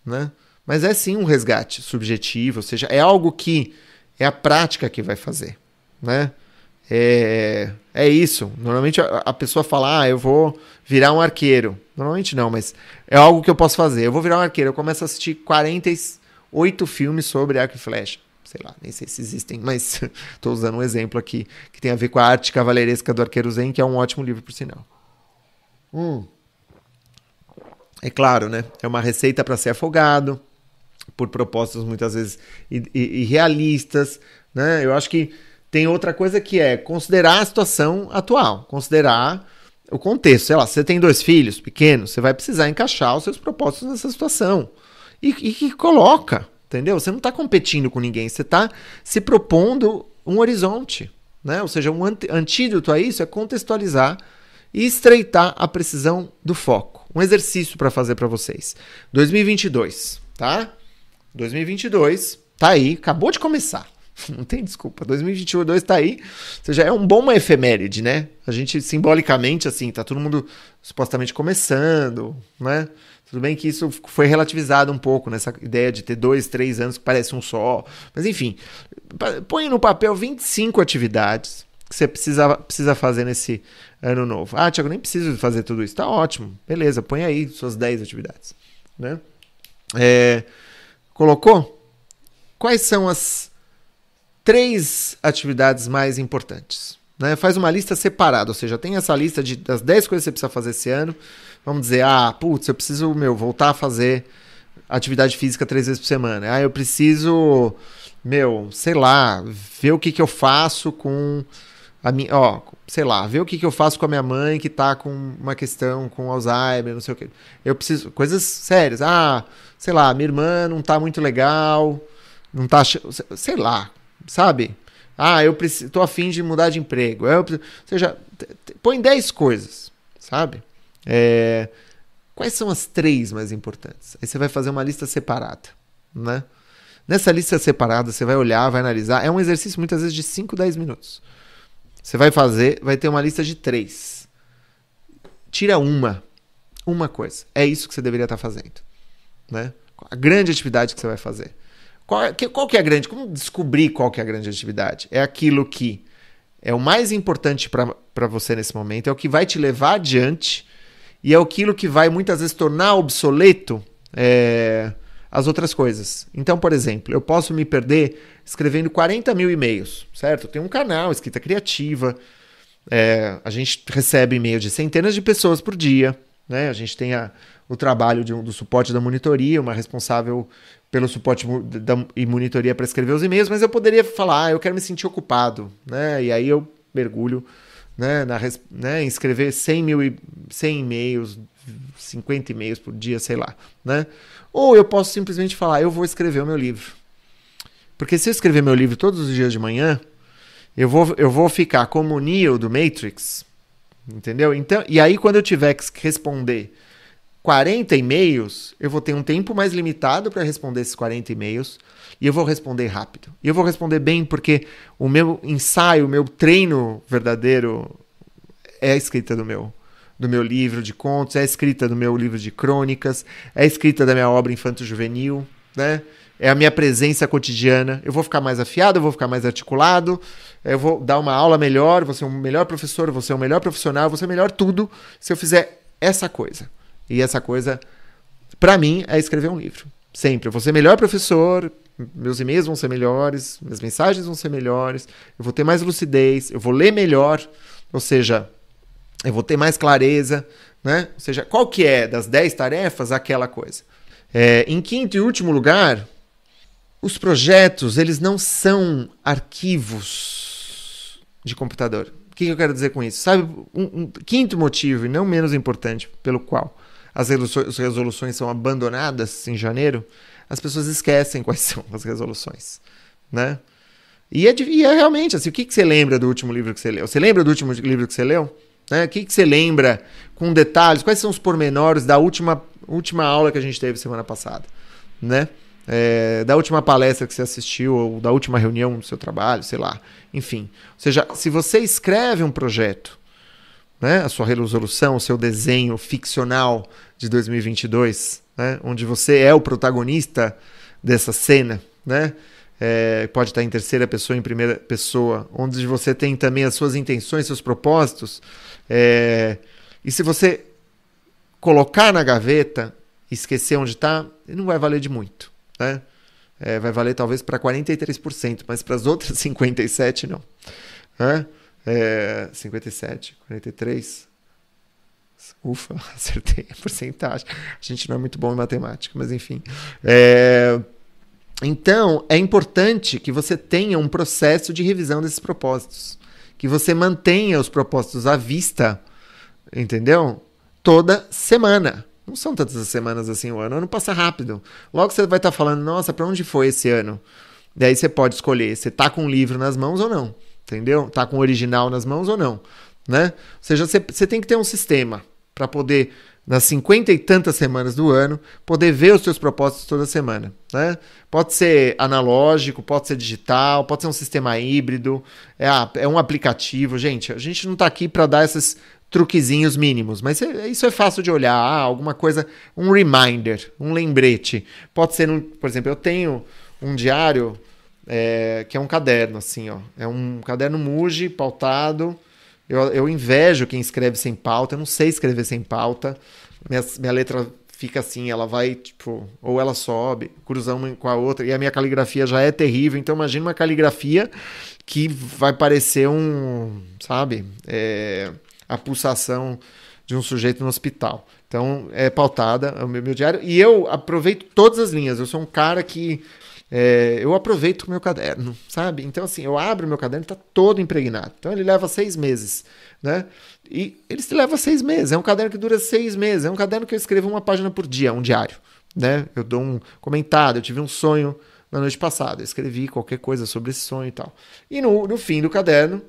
né? Mas é sim um resgate subjetivo, ou seja, é algo que é a prática que vai fazer, né? É, é isso. Normalmente a, a pessoa fala, ah, eu vou virar um arqueiro. Normalmente não, mas é algo que eu posso fazer. Eu vou virar um arqueiro. Eu começo a assistir 48 filmes sobre arco e flecha sei lá, nem sei se existem, mas estou usando um exemplo aqui que tem a ver com a arte cavaleiresca do Arqueiro Zen, que é um ótimo livro, por sinal. Hum. É claro, né? É uma receita para ser afogado, por propósitos muitas vezes irrealistas, né? Eu acho que tem outra coisa que é considerar a situação atual, considerar o contexto. Sei lá, você tem dois filhos pequenos, você vai precisar encaixar os seus propósitos nessa situação. E, e, e coloca, Entendeu? Você não está competindo com ninguém, você está se propondo um horizonte. Né? Ou seja, um antídoto a isso é contextualizar e estreitar a precisão do foco. Um exercício para fazer para vocês. 2022, tá? 2022 tá aí, acabou de começar. Não tem desculpa. 2022 tá aí. Ou seja, é um bom uma efeméride, né? A gente simbolicamente assim, tá todo mundo supostamente começando, né? Tudo bem que isso foi relativizado um pouco nessa ideia de ter dois, três anos que parece um só. Mas enfim, põe no papel 25 atividades que você precisa, precisa fazer nesse ano novo. Ah, Tiago, nem preciso fazer tudo isso. Tá ótimo. Beleza, põe aí suas 10 atividades. Né? É, colocou? Quais são as três atividades mais importantes? Né? Faz uma lista separada, ou seja, tem essa lista de, das 10 coisas que você precisa fazer esse ano vamos dizer, ah, putz, eu preciso, meu, voltar a fazer atividade física três vezes por semana. Ah, eu preciso, meu, sei lá, ver o que, que eu faço com a minha, ó, sei lá, ver o que, que eu faço com a minha mãe que tá com uma questão com Alzheimer, não sei o que. Eu preciso, coisas sérias. Ah, sei lá, minha irmã não tá muito legal, não tá, sei lá, sabe? Ah, eu preciso, tô afim de mudar de emprego. Eu, ou seja, põe 10 coisas, sabe? É, quais são as três mais importantes? Aí você vai fazer uma lista separada, né? Nessa lista separada, você vai olhar, vai analisar. É um exercício muitas vezes de 5, 10 minutos. Você vai fazer, vai ter uma lista de três. Tira uma. Uma coisa. É isso que você deveria estar fazendo. Né? A grande atividade que você vai fazer. Qual, que, qual que é a grande? Como descobrir qual que é a grande atividade? É aquilo que é o mais importante para você nesse momento, é o que vai te levar adiante e é aquilo que vai muitas vezes tornar obsoleto é, as outras coisas. Então, por exemplo, eu posso me perder escrevendo 40 mil e-mails, certo? Tenho um canal, escrita criativa, é, a gente recebe e-mail de centenas de pessoas por dia, né? A gente tem a, o trabalho de, do suporte da monitoria, uma responsável pelo suporte da, e monitoria para escrever os e-mails, mas eu poderia falar, ah, eu quero me sentir ocupado, né? E aí eu mergulho né, na, né, em escrever 100 mil 100 e-mails, 50 e-mails por dia, sei lá, né? Ou eu posso simplesmente falar, eu vou escrever o meu livro. Porque se eu escrever meu livro todos os dias de manhã, eu vou, eu vou ficar como o Neo do Matrix, entendeu? Então, e aí quando eu tiver que responder 40 e-mails, eu vou ter um tempo mais limitado para responder esses 40 e-mails e eu vou responder rápido. E eu vou responder bem porque o meu ensaio, o meu treino verdadeiro é a escrita do meu do meu livro de contos, é a escrita do meu livro de crônicas, é a escrita da minha obra infanto-juvenil, né? É a minha presença cotidiana. Eu vou ficar mais afiado, eu vou ficar mais articulado, eu vou dar uma aula melhor, vou ser um melhor professor, vou ser um melhor profissional, vou ser melhor tudo se eu fizer essa coisa. E essa coisa, para mim, é escrever um livro. Sempre. Eu vou ser melhor professor, meus e-mails vão ser melhores, minhas mensagens vão ser melhores, eu vou ter mais lucidez, eu vou ler melhor, ou seja, eu vou ter mais clareza, né? Ou seja, qual que é das 10 tarefas aquela coisa? É, em quinto e último lugar, os projetos, eles não são arquivos de computador. O que eu quero dizer com isso? Sabe, um, um quinto motivo, e não menos importante, pelo qual as resoluções são abandonadas em janeiro, as pessoas esquecem quais são as resoluções, né? E é, e é realmente assim, o que, que você lembra do último livro que você leu? Você lembra do último livro que você leu? Né? O que, que você lembra com detalhes? Quais são os pormenores da última, última aula que a gente teve semana passada? Né? É, da última palestra que você assistiu, ou da última reunião do seu trabalho, sei lá. Enfim. Ou seja, se você escreve um projeto, né, a sua resolução, o seu desenho ficcional de 2022, né, onde você é o protagonista dessa cena, né? É, pode estar em terceira pessoa, em primeira pessoa, onde você tem também as suas intenções, seus propósitos. É, e se você colocar na gaveta, esquecer onde está, não vai valer de muito. Né? É, vai valer talvez para 43%, mas para as outras 57% não. Né? É, 57, 43. Ufa, acertei a porcentagem. A gente não é muito bom em matemática, mas enfim. É, então, é importante que você tenha um processo de revisão desses propósitos. Que você mantenha os propósitos à vista, entendeu? Toda semana. Não são tantas as semanas assim o ano, o ano passa rápido. Logo você vai estar falando, nossa, para onde foi esse ano? Daí você pode escolher, você tá com o livro nas mãos ou não entendeu? Tá com o original nas mãos ou não, né? Ou seja, você, tem que ter um sistema para poder nas cinquenta e tantas semanas do ano, poder ver os seus propósitos toda semana. Né? Pode ser analógico, pode ser digital, pode ser um sistema híbrido, é, é um aplicativo. Gente, a gente não está aqui para dar esses truquezinhos mínimos, mas é, isso é fácil de olhar. Ah, alguma coisa, um reminder, um lembrete. Pode ser, por exemplo, eu tenho um diário é, que é um caderno, assim, ó. É um caderno Muji, pautado. Eu, eu invejo quem escreve sem pauta. Eu não sei escrever sem pauta. Minha, minha letra fica assim, ela vai, tipo, ou ela sobe, cruza uma com a outra, e a minha caligrafia já é terrível. Então, imagina uma caligrafia que vai parecer um, sabe, é, a pulsação de um sujeito no hospital. Então, é pautada é o meu, meu diário. E eu aproveito todas as linhas. Eu sou um cara que é, eu aproveito o meu caderno, sabe? Então, assim, eu abro o meu caderno está todo impregnado. Então, ele leva seis meses, né? E ele se leva seis meses. É um caderno que dura seis meses. É um caderno que eu escrevo uma página por dia, um diário, né? Eu dou um comentário. Eu tive um sonho na noite passada. Eu escrevi qualquer coisa sobre esse sonho e tal. E no, no fim do caderno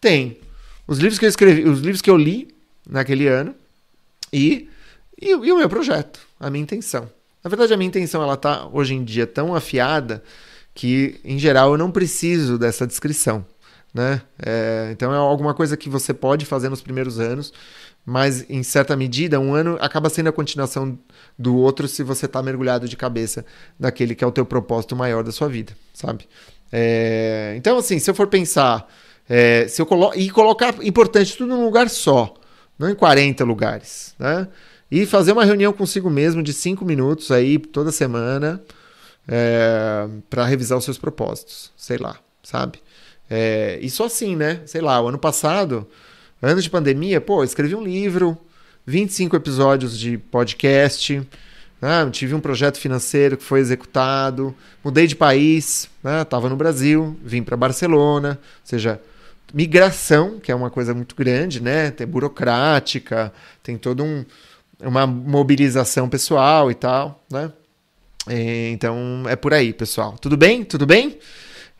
tem os livros que eu escrevi, os livros que eu li naquele ano e, e, e o meu projeto, a minha intenção. Na verdade, a minha intenção ela tá hoje em dia tão afiada que, em geral, eu não preciso dessa descrição. Né? É, então é alguma coisa que você pode fazer nos primeiros anos, mas em certa medida, um ano acaba sendo a continuação do outro se você está mergulhado de cabeça naquele que é o teu propósito maior da sua vida, sabe? É, então, assim, se eu for pensar, é, se eu colo e colocar importante tudo num lugar só, não em 40 lugares, né? E fazer uma reunião consigo mesmo de cinco minutos aí toda semana é, para revisar os seus propósitos. Sei lá, sabe? É, e só assim, né? Sei lá, o ano passado, ano de pandemia, pô, escrevi um livro, 25 episódios de podcast, né? tive um projeto financeiro que foi executado, mudei de país, né? Tava no Brasil, vim para Barcelona, ou seja, migração, que é uma coisa muito grande, né? Tem burocrática, tem todo um uma mobilização pessoal e tal, né? Então é por aí, pessoal. Tudo bem? Tudo bem?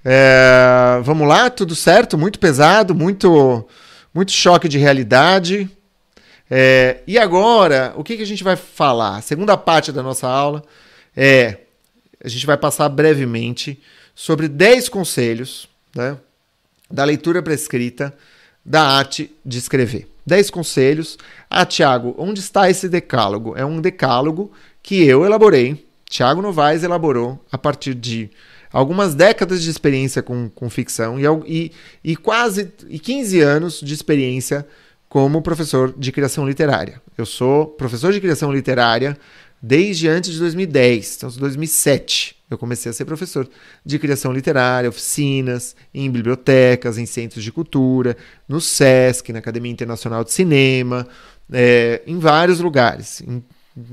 É, vamos lá, tudo certo? Muito pesado, muito, muito choque de realidade. É, e agora, o que, que a gente vai falar? A segunda parte da nossa aula é. A gente vai passar brevemente sobre 10 conselhos né, da leitura prescrita da arte de escrever. 10 conselhos. Ah, Tiago, onde está esse decálogo? É um decálogo que eu elaborei, Tiago Novaes elaborou a partir de algumas décadas de experiência com, com ficção e, e, e quase e 15 anos de experiência como professor de criação literária. Eu sou professor de criação literária desde antes de 2010, então 2007. Eu comecei a ser professor de criação literária, oficinas, em bibliotecas, em centros de cultura, no SESC, na Academia Internacional de Cinema, é, em vários lugares, em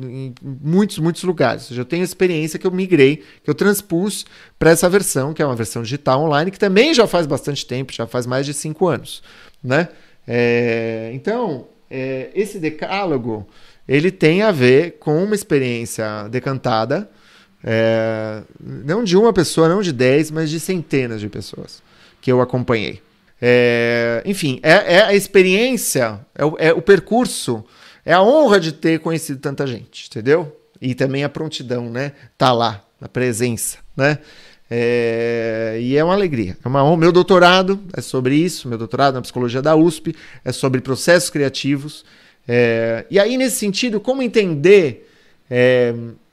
em muitos, muitos lugares. Eu tenho experiência que eu migrei, que eu transpus para essa versão, que é uma versão digital online, que também já faz bastante tempo, já faz mais de cinco anos. Né? É, então, é, esse decálogo ele tem a ver com uma experiência decantada, é, não de uma pessoa, não de dez, mas de centenas de pessoas que eu acompanhei. É, enfim, é, é, a experiência, é o, é o percurso é a honra de ter conhecido tanta gente, entendeu? E também a prontidão, né? Tá lá, na presença, né? É, e é uma alegria. É uma honra. Meu doutorado é sobre isso. Meu doutorado na psicologia da USP é sobre processos criativos. É, e aí, nesse sentido, como entender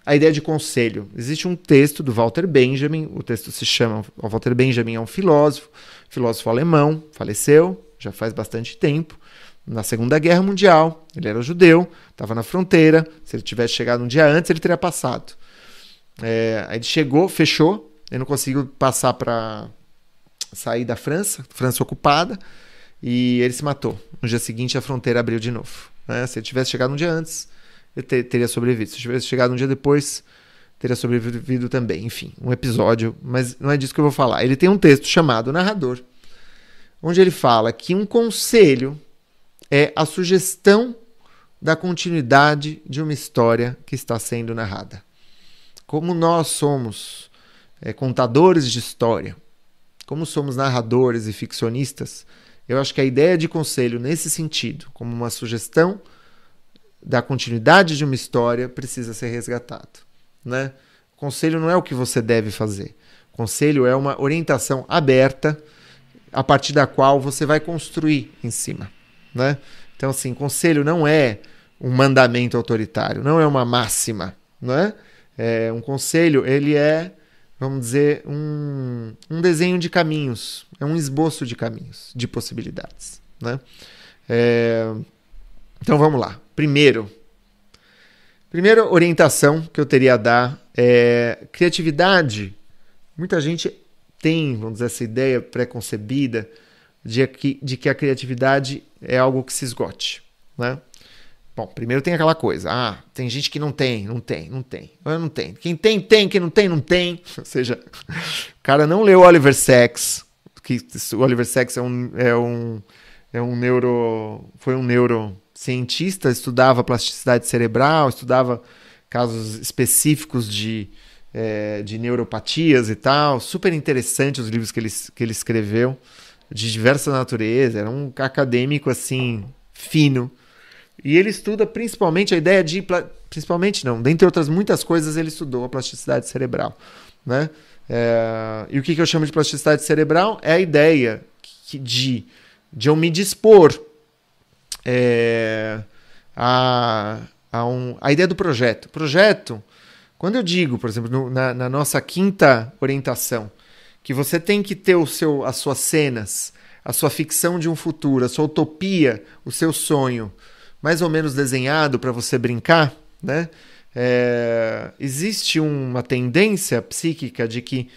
a ideia de conselho? Existe um texto do Walter Benjamin. O texto se chama. O Walter Benjamin é um filósofo, filósofo alemão, faleceu já faz bastante tempo na Segunda Guerra Mundial. Ele era judeu, estava na fronteira. Se ele tivesse chegado um dia antes, ele teria passado. É, aí ele chegou, fechou, ele não conseguiu passar para sair da França, França ocupada, e ele se matou. No dia seguinte, a fronteira abriu de novo. Né? Se ele tivesse chegado um dia antes, ele ter, teria sobrevivido. Se tivesse chegado um dia depois, teria sobrevivido também. Enfim, um episódio, mas não é disso que eu vou falar. Ele tem um texto chamado Narrador, onde ele fala que um conselho é a sugestão da continuidade de uma história que está sendo narrada. Como nós somos é, contadores de história, como somos narradores e ficcionistas, eu acho que a ideia de conselho nesse sentido, como uma sugestão da continuidade de uma história, precisa ser resgatado. Né? Conselho não é o que você deve fazer. Conselho é uma orientação aberta a partir da qual você vai construir em cima né? Então, assim, conselho não é um mandamento autoritário, não é uma máxima, né? É, um conselho, ele é, vamos dizer, um, um desenho de caminhos, é um esboço de caminhos, de possibilidades, né? É, então, vamos lá. Primeiro, primeira orientação que eu teria a dar é criatividade. Muita gente tem, vamos dizer, essa ideia pré-concebida de que, de que a criatividade é algo que se esgote, né? Bom, primeiro tem aquela coisa, ah, tem gente que não tem, não tem, não tem, não tem. Quem tem, tem, quem não tem, não tem. Ou seja, o cara não leu Oliver Sacks, que Oliver Sacks é um, é um, é um neuro, foi um neurocientista, estudava plasticidade cerebral, estudava casos específicos de, é, de neuropatias e tal. Super interessante os livros que ele, que ele escreveu de diversa natureza, era um acadêmico assim fino. E ele estuda principalmente a ideia de principalmente não, dentre outras muitas coisas ele estudou a plasticidade cerebral, né? É, e o que, que eu chamo de plasticidade cerebral é a ideia de de eu me dispor é, a, a, um, a ideia do projeto. Projeto, quando eu digo, por exemplo, no, na, na nossa quinta orientação, que você tem que ter o seu, as suas cenas, a sua ficção de um futuro, a sua utopia, o seu sonho, mais ou menos desenhado para você brincar, né? É, existe uma tendência psíquica de que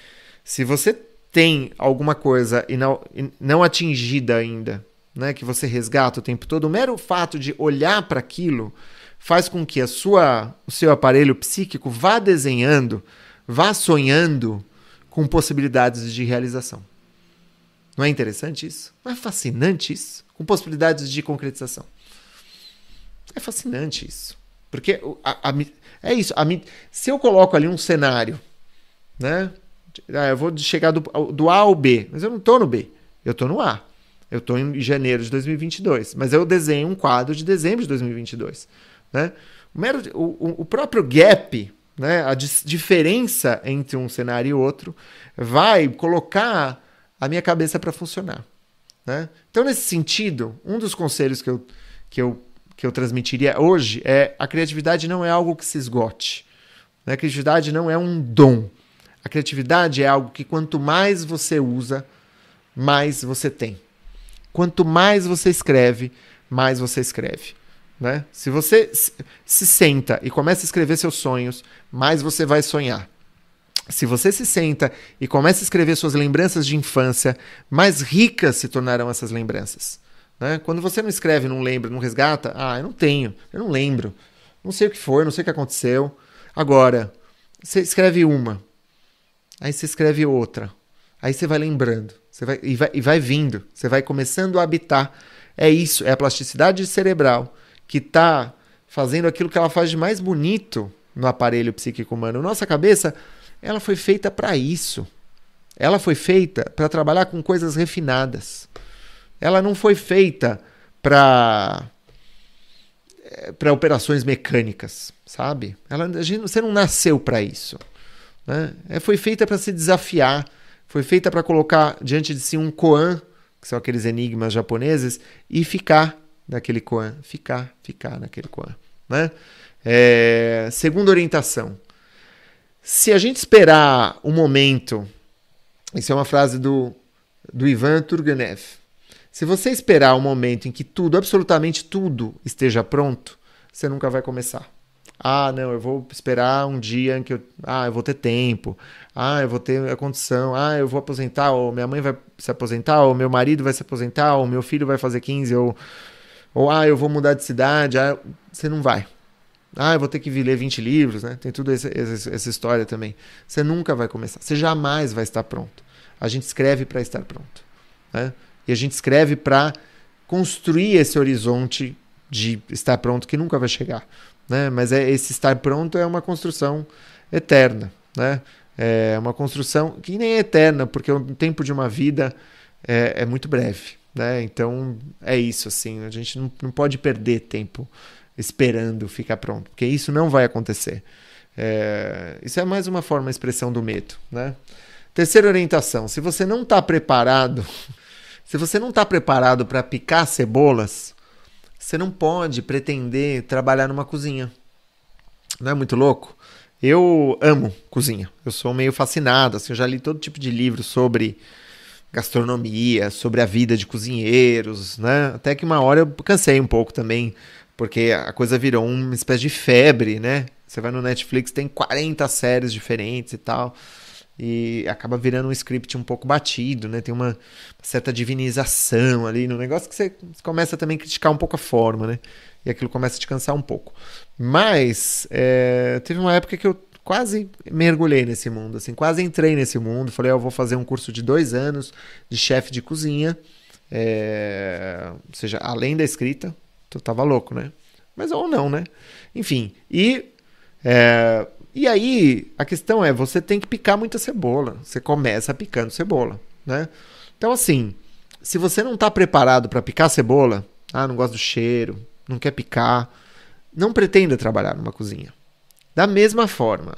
se você tem alguma coisa e não, e não atingida ainda, né, que você resgata o tempo todo, o mero fato de olhar para aquilo faz com que a sua, o seu aparelho psíquico vá desenhando, vá sonhando com possibilidades de realização. Não é interessante isso? Não é fascinante isso? Com possibilidades de concretização. É fascinante isso. Porque a, a, é isso. A, se eu coloco ali um cenário, né? Ah, eu vou chegar do, do A ao B, mas eu não estou no B, eu estou no A. Eu estou em janeiro de 2022, mas eu desenho um quadro de dezembro de 2022. Né? O, o, o próprio gap, né, a diferença entre um cenário e outro, vai colocar a minha cabeça para funcionar. Né? Então, nesse sentido, um dos conselhos que eu, que, eu, que eu transmitiria hoje é a criatividade não é algo que se esgote. Né? A criatividade não é um dom. A criatividade é algo que quanto mais você usa, mais você tem. Quanto mais você escreve, mais você escreve. Né? Se você se senta e começa a escrever seus sonhos, mais você vai sonhar. Se você se senta e começa a escrever suas lembranças de infância, mais ricas se tornarão essas lembranças. Né? Quando você não escreve, não lembra, não resgata, ah, eu não tenho, eu não lembro, não sei o que foi, não sei o que aconteceu. Agora, você escreve uma, aí você escreve outra, aí você vai lembrando, você vai, e, vai, e vai vindo, você vai começando a habitar. É isso, é a plasticidade cerebral que está fazendo aquilo que ela faz de mais bonito no aparelho psíquico humano. Nossa cabeça, ela foi feita para isso. Ela foi feita para trabalhar com coisas refinadas. Ela não foi feita para eh, para operações mecânicas, sabe? Ela, gente, você não nasceu para isso. Né? É, foi feita para se desafiar, foi feita para colocar diante de si um koan, que são aqueles enigmas japoneses, e ficar naquele koan, ficar, ficar naquele koan. Né? É, segunda orientação. Se a gente esperar um momento, isso é uma frase do, do Ivan Turgenev. Se você esperar o um momento em que tudo, absolutamente tudo, esteja pronto, você nunca vai começar. Ah, não, eu vou esperar um dia em que eu, ah, eu vou ter tempo. Ah, eu vou ter a condição. Ah, eu vou aposentar, ou minha mãe vai se aposentar, ou meu marido vai se aposentar, ou meu filho vai fazer 15, ou ou ah, eu vou mudar de cidade, ah, você não vai. Ah, eu vou ter que ler 20 livros, né? Tem tudo essa, essa história também. Você nunca vai começar. Você jamais vai estar pronto. A gente escreve para estar pronto. Né? E a gente escreve para construir esse horizonte de estar pronto que nunca vai chegar. Né? Mas é, esse estar pronto é uma construção eterna. Né? É uma construção que nem é eterna, porque o tempo de uma vida é, é muito breve. Né? Então é isso, assim, a gente não, não pode perder tempo esperando ficar pronto, porque isso não vai acontecer. É, isso é mais uma forma, expressão do medo. Né? Terceira orientação: se você não está preparado, se você não está preparado para picar cebolas, você não pode pretender trabalhar numa cozinha. Não é muito louco? Eu amo cozinha. Eu sou meio fascinado. Assim, eu já li todo tipo de livro sobre gastronomia, sobre a vida de cozinheiros, né? Até que uma hora eu cansei um pouco também, porque a coisa virou uma espécie de febre, né? Você vai no Netflix, tem 40 séries diferentes e tal. E acaba virando um script um pouco batido, né? Tem uma certa divinização ali no negócio que você começa também a criticar um pouco a forma, né? E aquilo começa a te cansar um pouco. Mas é, teve uma época que eu quase mergulhei nesse mundo, assim, quase entrei nesse mundo. Falei, eu vou fazer um curso de dois anos de chefe de cozinha, é... ou seja, além da escrita. Tu tava louco, né? Mas ou não, né? Enfim, e é... e aí a questão é, você tem que picar muita cebola. Você começa picando cebola, né? Então assim, se você não está preparado para picar cebola, ah, não gosta do cheiro, não quer picar, não pretenda trabalhar numa cozinha. Da mesma forma,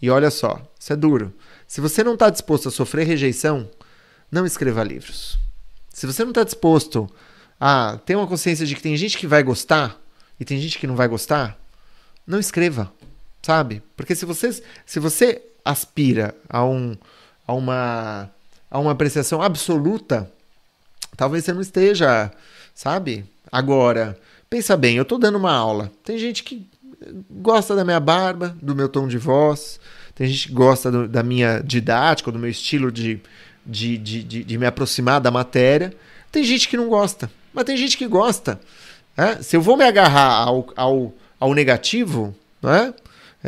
e olha só, isso é duro. Se você não está disposto a sofrer rejeição, não escreva livros. Se você não está disposto a ter uma consciência de que tem gente que vai gostar e tem gente que não vai gostar, não escreva, sabe? Porque se você, se você aspira a, um, a, uma, a uma apreciação absoluta, talvez você não esteja, sabe? Agora, pensa bem, eu estou dando uma aula. Tem gente que gosta da minha barba, do meu tom de voz, tem gente que gosta do, da minha didática, do meu estilo de, de, de, de, de me aproximar da matéria. Tem gente que não gosta, mas tem gente que gosta. É? Se eu vou me agarrar ao, ao, ao negativo, não é?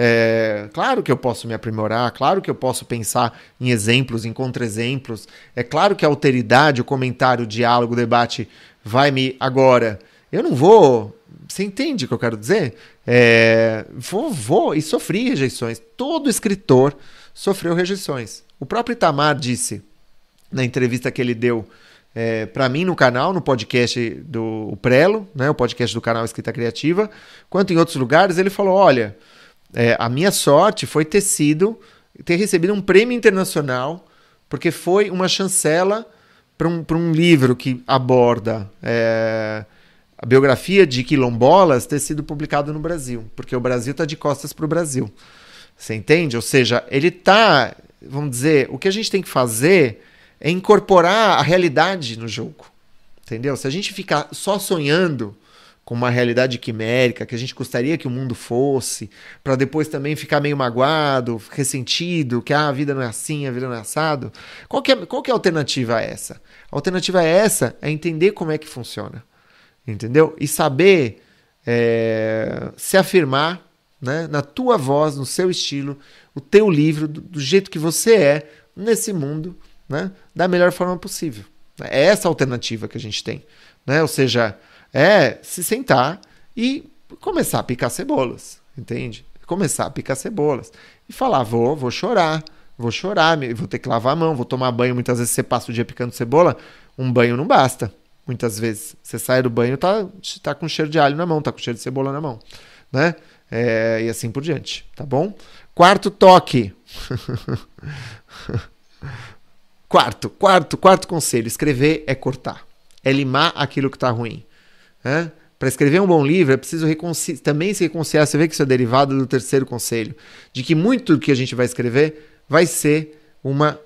É, claro que eu posso me aprimorar, claro que eu posso pensar em exemplos, em contra-exemplos. É claro que a alteridade, o comentário, o diálogo, o debate vai me. Agora, eu não vou. Você entende o que eu quero dizer? É, vou, vou e sofri rejeições. Todo escritor sofreu rejeições. O próprio Itamar disse na entrevista que ele deu é, para mim no canal, no podcast do Prelo, né, o podcast do canal Escrita Criativa, quanto em outros lugares, ele falou: olha, é, a minha sorte foi ter sido, ter recebido um prêmio internacional, porque foi uma chancela para um, um livro que aborda é, a biografia de quilombolas ter sido publicado no Brasil, porque o Brasil está de costas para o Brasil. Você entende? Ou seja, ele está, vamos dizer, o que a gente tem que fazer é incorporar a realidade no jogo. Entendeu? Se a gente ficar só sonhando com uma realidade quimérica que a gente gostaria que o mundo fosse, para depois também ficar meio magoado, ressentido, que ah, a vida não é assim, a vida não é assado. Qual que é, qual que é a alternativa a essa? A alternativa a essa é entender como é que funciona. Entendeu? E saber é, se afirmar né, na tua voz, no seu estilo, o teu livro, do, do jeito que você é nesse mundo, né, da melhor forma possível. É essa a alternativa que a gente tem. Né? Ou seja, é se sentar e começar a picar cebolas, entende? Começar a picar cebolas. E falar, vou, vou chorar, vou chorar, vou ter que lavar a mão, vou tomar banho. Muitas vezes você passa o dia picando cebola, um banho não basta. Muitas vezes você sai do banho tá tá com cheiro de alho na mão, tá com cheiro de cebola na mão, né? É, e assim por diante, tá bom? Quarto toque. quarto, quarto, quarto conselho: escrever é cortar, é limar aquilo que está ruim. Né? Para escrever um bom livro é preciso também se reconciliar. Você vê que isso é derivado do terceiro conselho, de que muito do que a gente vai escrever vai ser uma,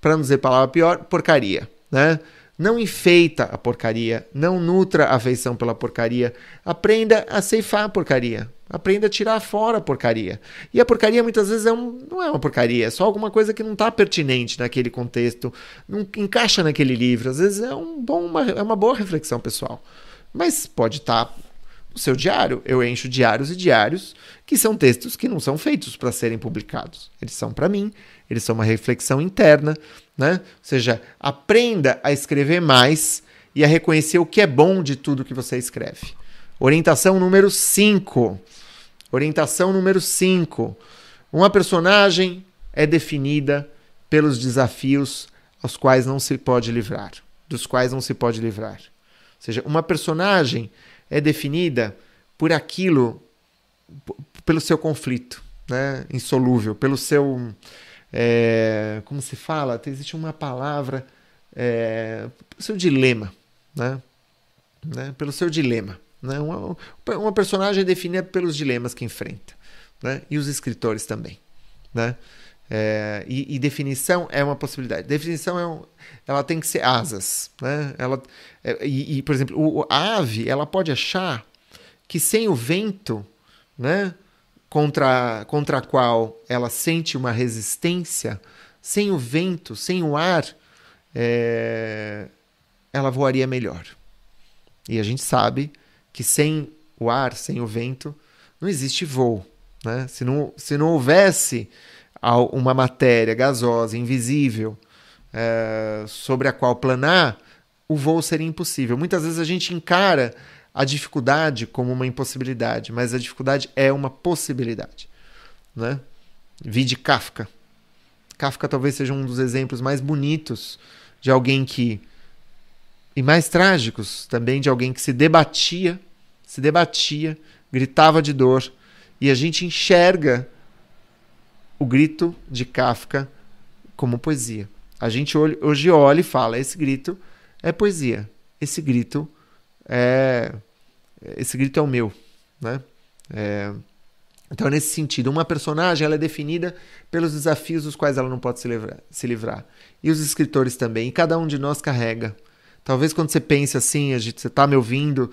para não dizer palavra pior, porcaria, né? Não enfeita a porcaria, não nutra a afeição pela porcaria. Aprenda a ceifar a porcaria. Aprenda a tirar fora a porcaria. E a porcaria muitas vezes é um, não é uma porcaria, é só alguma coisa que não está pertinente naquele contexto, não encaixa naquele livro. Às vezes é, um bom, uma, é uma boa reflexão pessoal. Mas pode estar tá no seu diário. Eu encho diários e diários que são textos que não são feitos para serem publicados. Eles são para mim, eles são uma reflexão interna né? Ou seja, aprenda a escrever mais e a reconhecer o que é bom de tudo que você escreve. Orientação número 5. Orientação número 5. Uma personagem é definida pelos desafios aos quais não se pode livrar, dos quais não se pode livrar. Ou seja, uma personagem é definida por aquilo, pelo seu conflito, né, insolúvel, pelo seu é, como se fala, existe uma palavra, é, seu dilema, né? né? Pelo seu dilema. Né? Uma, uma personagem é definida pelos dilemas que enfrenta. Né? E os escritores também. Né? É, e, e, definição é uma possibilidade. Definição é um, ela tem que ser asas, né? Ela, é, e, e, por exemplo, o, a ave ela pode achar que sem o vento, né, contra, contra a qual ela sente uma resistência, sem o vento, sem o ar, é, ela voaria melhor. E a gente sabe que sem o ar, sem o vento, não existe voo. Né? Se, não, se não houvesse uma matéria gasosa, invisível, é, sobre a qual planar, o voo seria impossível. Muitas vezes a gente encara a dificuldade como uma impossibilidade, mas a dificuldade é uma possibilidade. Né? Vi de Kafka. Kafka talvez seja um dos exemplos mais bonitos de alguém que. e mais trágicos também, de alguém que se debatia, se debatia, gritava de dor, e a gente enxerga o grito de Kafka como poesia. A gente hoje olha e fala: esse grito é poesia, esse grito é esse grito é o meu, né? É, então, nesse sentido, uma personagem ela é definida pelos desafios dos quais ela não pode se livrar, se livrar. E os escritores também. E cada um de nós carrega. Talvez quando você pense assim, a gente, você está me ouvindo,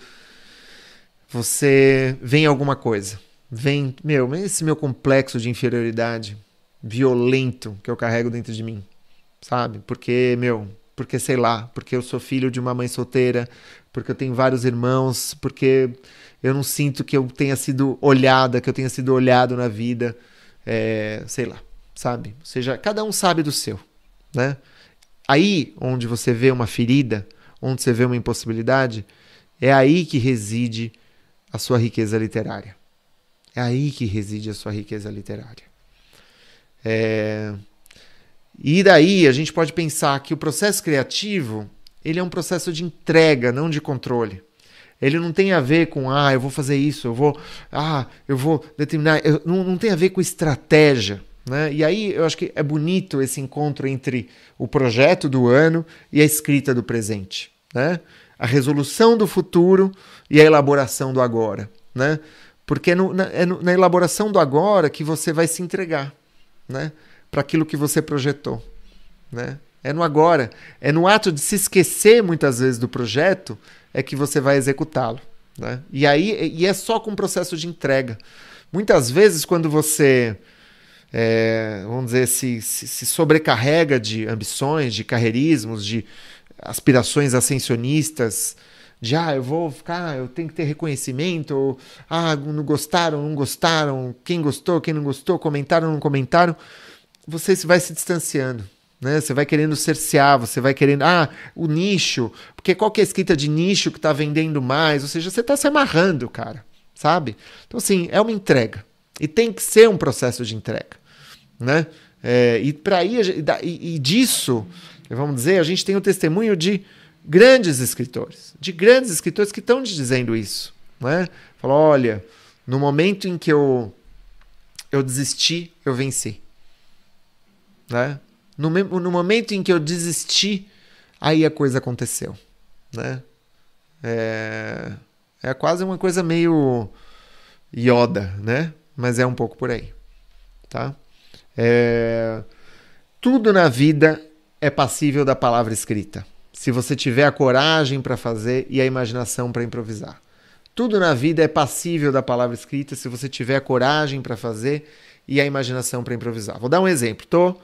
você vem alguma coisa. Vem, meu, esse meu complexo de inferioridade violento que eu carrego dentro de mim, sabe? Porque, meu, porque sei lá, porque eu sou filho de uma mãe solteira, porque eu tenho vários irmãos, porque eu não sinto que eu tenha sido olhada, que eu tenha sido olhado na vida, é, sei lá, sabe? Ou seja, cada um sabe do seu, né? Aí onde você vê uma ferida, onde você vê uma impossibilidade, é aí que reside a sua riqueza literária. É aí que reside a sua riqueza literária. É... E daí a gente pode pensar que o processo criativo ele é um processo de entrega, não de controle. Ele não tem a ver com, ah, eu vou fazer isso, eu vou, ah, eu vou determinar. Eu, não, não tem a ver com estratégia. Né? E aí eu acho que é bonito esse encontro entre o projeto do ano e a escrita do presente. Né? A resolução do futuro e a elaboração do agora. Né? Porque é, no, na, é no, na elaboração do agora que você vai se entregar né? Para aquilo que você projetou. Né? É no agora. É no ato de se esquecer muitas vezes do projeto é que você vai executá-lo. Né? E aí e é só com o processo de entrega. Muitas vezes, quando você, é, vamos dizer, se, se, se, sobrecarrega de ambições, de carreirismos, de aspirações ascensionistas, de ah, eu vou ficar, eu tenho que ter reconhecimento, ou ah, não gostaram, não gostaram, quem gostou, quem não gostou, comentaram, não comentaram, você vai se distanciando. Né? Você vai querendo cercear, você vai querendo. Ah, o nicho. Porque qual que é a escrita de nicho que está vendendo mais? Ou seja, você está se amarrando, cara. Sabe? Então, assim, é uma entrega. E tem que ser um processo de entrega. Né? É, e para ir. E, e disso, vamos dizer, a gente tem o testemunho de grandes escritores. De grandes escritores que estão dizendo isso. Né? Falou: olha, no momento em que eu, eu desisti, eu venci. Né? No, no momento em que eu desisti, aí a coisa aconteceu, né? É, é quase uma coisa meio Yoda, né? Mas é um pouco por aí, tá? É, tudo na vida é passível da palavra escrita, se você tiver a coragem para fazer e a imaginação para improvisar. Tudo na vida é passível da palavra escrita se você tiver a coragem para fazer e a imaginação para improvisar. Vou dar um exemplo. Tô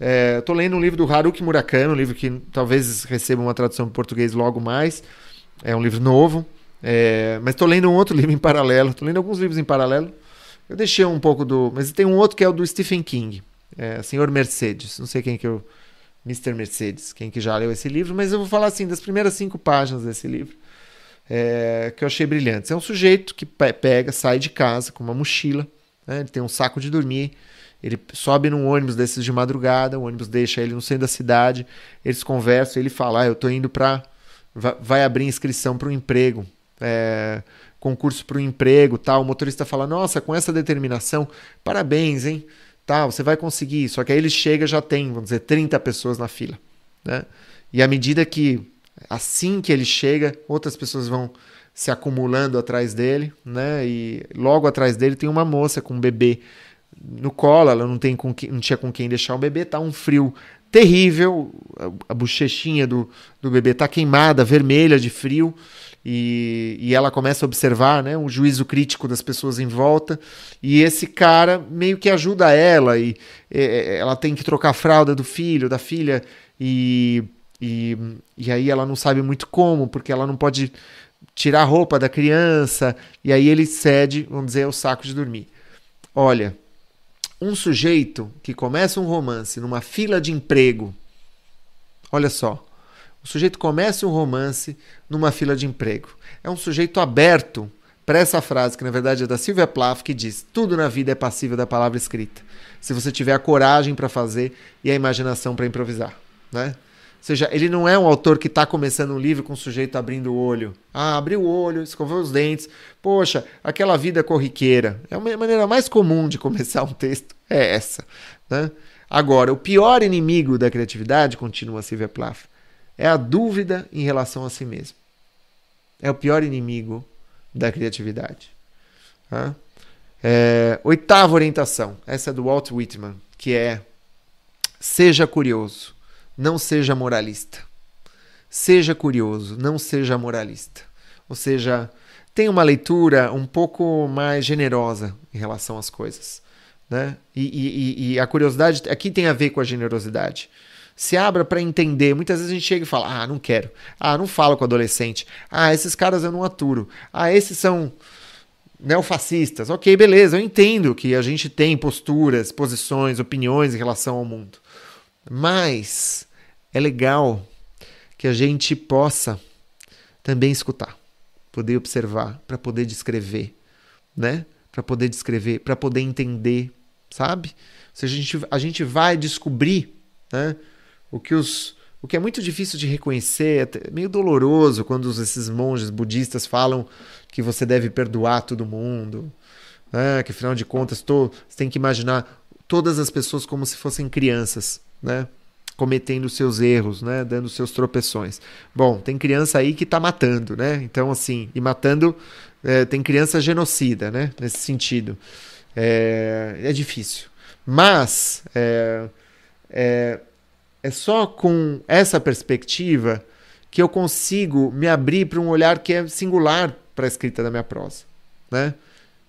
é, Estou lendo um livro do Haruki Murakami, um livro que talvez receba uma tradução em português logo mais. É um livro novo, é, mas estou lendo um outro livro em paralelo. Estou lendo alguns livros em paralelo. Eu deixei um pouco do. Mas tem um outro que é o do Stephen King, é, Senhor Mercedes. Não sei quem que eu. Mr. Mercedes, quem que já leu esse livro, mas eu vou falar assim das primeiras cinco páginas desse livro, é, que eu achei brilhantes. É um sujeito que pega, sai de casa com uma mochila, né, ele tem um saco de dormir, ele sobe num ônibus desses de madrugada, o ônibus deixa ele no centro da cidade, eles conversam, ele fala: ah, eu tô indo para vai abrir inscrição para um emprego, é, concurso para um emprego, tal. O motorista fala: nossa, com essa determinação, parabéns, hein? Tá, você vai conseguir. Só que aí ele chega já tem, vamos dizer, 30 pessoas na fila, né? E à medida que assim que ele chega, outras pessoas vão se acumulando atrás dele, né? E logo atrás dele tem uma moça com um bebê no colo, ela não, tem com que, não tinha com quem deixar o bebê, tá um frio terrível, a, a bochechinha do, do bebê tá queimada, vermelha de frio, e, e ela começa a observar né, um juízo crítico das pessoas em volta, e esse cara meio que ajuda ela, e, e ela tem que trocar a fralda do filho, da filha, e, e, e aí ela não sabe muito como, porque ela não pode tirar a roupa da criança, e aí ele cede, vamos dizer, ao saco de dormir. Olha, um sujeito que começa um romance numa fila de emprego. Olha só. O sujeito começa um romance numa fila de emprego. É um sujeito aberto para essa frase, que na verdade é da Sylvia Plath, que diz: tudo na vida é passível da palavra escrita. Se você tiver a coragem para fazer e a imaginação para improvisar. Né? Ou seja, ele não é um autor que está começando um livro com o sujeito abrindo o olho. Ah, abriu o olho, escovou os dentes. Poxa, aquela vida corriqueira. É a maneira mais comum de começar um texto. É essa. Né? Agora, o pior inimigo da criatividade, continua Silvia Plath, é a dúvida em relação a si mesmo. É o pior inimigo da criatividade. Tá? É, oitava orientação, essa é do Walt Whitman, que é seja curioso não seja moralista. Seja curioso, não seja moralista. Ou seja, tenha uma leitura um pouco mais generosa em relação às coisas. Né? E, e, e a curiosidade aqui tem a ver com a generosidade. Se abra para entender. Muitas vezes a gente chega e fala: Ah, não quero. Ah, não falo com adolescente. Ah, esses caras eu não aturo. Ah, esses são neofascistas. Ok, beleza, eu entendo que a gente tem posturas, posições, opiniões em relação ao mundo. Mas é legal que a gente possa também escutar, poder observar, para poder descrever, né? Para poder descrever, para poder entender, sabe? Seja, a gente, a gente vai descobrir né, o que os o que é muito difícil de reconhecer, é meio doloroso quando esses monges budistas falam que você deve perdoar todo mundo, né? que afinal de contas tô, você tem que imaginar todas as pessoas como se fossem crianças, né? cometendo seus erros, né, dando seus tropeções. Bom, tem criança aí que está matando, né? Então assim, e matando é, tem criança genocida, né? Nesse sentido, é, é difícil. Mas é, é, é só com essa perspectiva que eu consigo me abrir para um olhar que é singular para a escrita da minha prosa, né?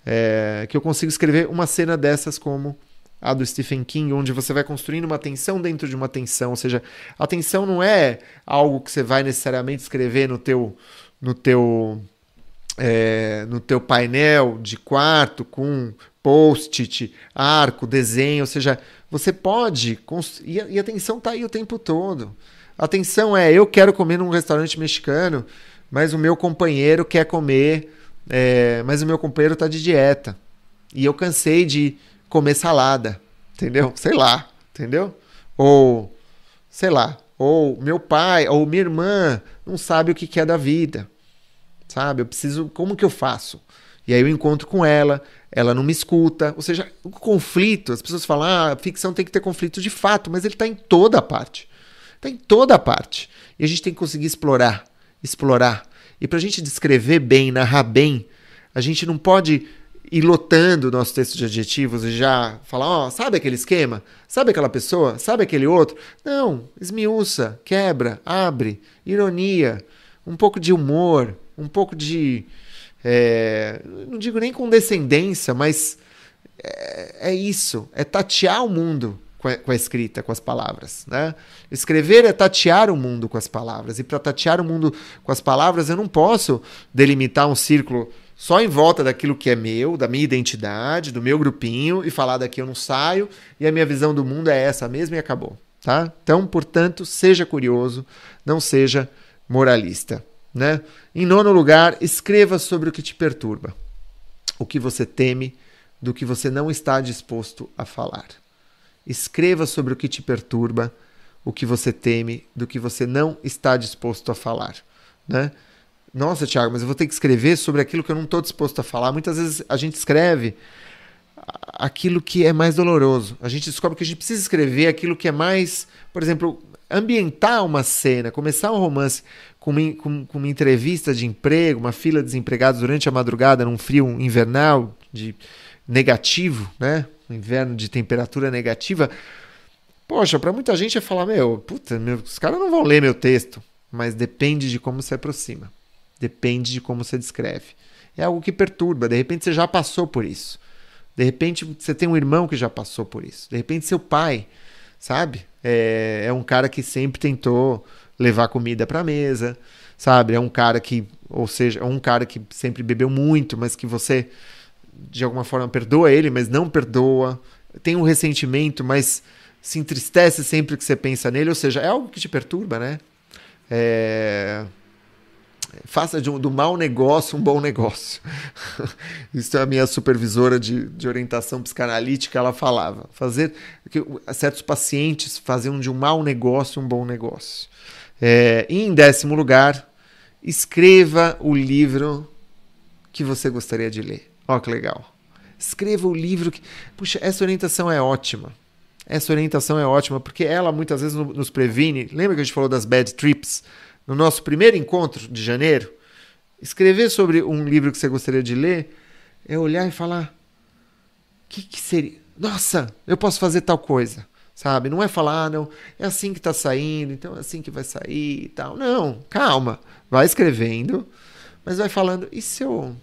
É, que eu consigo escrever uma cena dessas como a do Stephen King, onde você vai construindo uma tensão dentro de uma tensão, ou seja, a tensão não é algo que você vai necessariamente escrever no teu no teu é, no teu painel de quarto com post-it, arco, desenho, ou seja, você pode e a, e a tensão está aí o tempo todo. A tensão é eu quero comer num restaurante mexicano, mas o meu companheiro quer comer, é, mas o meu companheiro está de dieta e eu cansei de comer salada, entendeu? Sei lá, entendeu? Ou, sei lá, ou meu pai, ou minha irmã não sabe o que é da vida, sabe? Eu preciso, como que eu faço? E aí eu encontro com ela, ela não me escuta. Ou seja, o conflito, as pessoas falam, ah, a ficção tem que ter conflito de fato, mas ele está em toda parte. Está em toda parte. E a gente tem que conseguir explorar, explorar. E para a gente descrever bem, narrar bem, a gente não pode ir lotando o nosso texto de adjetivos e já falar, ó, oh, sabe aquele esquema? Sabe aquela pessoa? Sabe aquele outro? Não, esmiuça, quebra, abre, ironia, um pouco de humor, um pouco de. É, não digo nem condescendência, mas é, é, isso, é tatear o mundo com a, com a, escrita, com as palavras. Né? Escrever é tatear o mundo com as palavras, e para tatear o mundo com as palavras eu não posso delimitar um círculo só em volta daquilo que é meu, da minha identidade, do meu grupinho e falar daqui eu não saio e a minha visão do mundo é essa mesma e acabou, tá? Então, portanto, seja curioso, não seja moralista, né? Em nono lugar, escreva sobre o que te perturba, o que você teme, do que você não está disposto a falar. Escreva sobre o que te perturba, o que você teme, do que você não está disposto a falar, né? nossa, Tiago, mas eu vou ter que escrever sobre aquilo que eu não estou disposto a falar. Muitas vezes a gente escreve aquilo que é mais doloroso. A gente descobre que a gente precisa escrever aquilo que é mais, por exemplo, ambientar uma cena, começar um romance com uma, com, com uma entrevista de emprego, uma fila de desempregados durante a madrugada num frio invernal de negativo, né? Um inverno de temperatura negativa. Poxa, para muita gente é falar, meu, puta, meu, os caras não vão ler meu texto, mas depende de como se aproxima. Depende de como você descreve. É algo que perturba. De repente você já passou por isso. De repente você tem um irmão que já passou por isso. De repente seu pai, sabe? É, é um cara que sempre tentou levar comida para mesa, sabe? É um cara que, ou seja, é um cara que sempre bebeu muito, mas que você de alguma forma perdoa ele, mas não perdoa. Tem um ressentimento, mas se entristece sempre que você pensa nele. Ou seja, é algo que te perturba, né? É faça um, do mau negócio um bom negócio. Isso é a minha supervisora de, de orientação psicanalítica, ela falava. Fazer que certos pacientes faziam de um mau negócio um bom negócio. É, e em décimo lugar, escreva o livro que você gostaria de ler. Olha que legal. Escreva o livro que. Puxa, essa orientação é ótima. Essa orientação é ótima, porque ela muitas vezes nos previne. Lembra que a gente falou das bad trips? no nosso primeiro encontro de janeiro, escrever sobre um livro que você gostaria de ler é olhar e falar: o que, que seria? Nossa, eu posso fazer tal coisa. Sabe? Não é falar, ah, não, é assim que está saindo, então é assim que vai sair e tal. Não, calma. Vai escrevendo, mas vai falando, e se eu.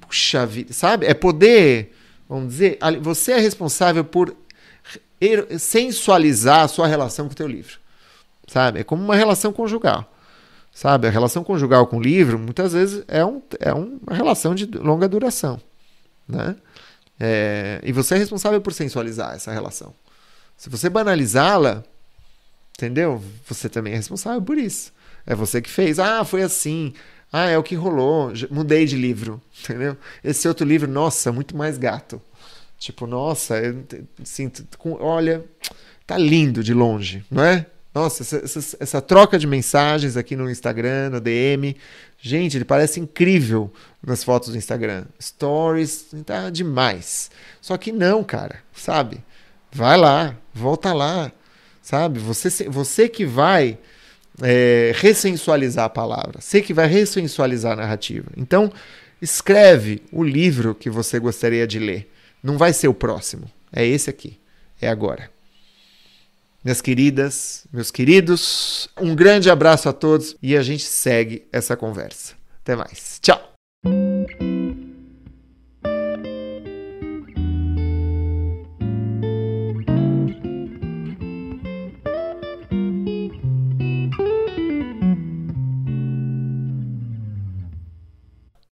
Puxa vida, sabe? É poder, vamos dizer, você é responsável por sensualizar a sua relação com o teu livro. Sabe? É como uma relação conjugal. Sabe? A relação conjugal com o livro, muitas vezes, é, um, é uma relação de longa duração. Né? É, e você é responsável por sensualizar essa relação. Se você banalizá-la, entendeu? Você também é responsável por isso. É você que fez. Ah, foi assim. Ah, é o que rolou. Mudei de livro, entendeu? Esse outro livro, nossa, muito mais gato. Tipo, nossa, eu sinto. Olha, tá lindo de longe, não é? Nossa, essa, essa, essa, troca de mensagens aqui no Instagram, no DM. Gente, ele parece incrível nas fotos do Instagram. Stories, tá demais. Só que não, cara, sabe? Vai lá, volta lá, sabe? Você, você que vai é, ressensualizar a palavra, você que vai ressensualizar a narrativa. Então, escreve o livro que você gostaria de ler. Não vai ser o próximo, é esse aqui, é agora. Minhas queridas, meus queridos, um grande abraço a todos e a gente segue essa conversa. Até mais. Tchau!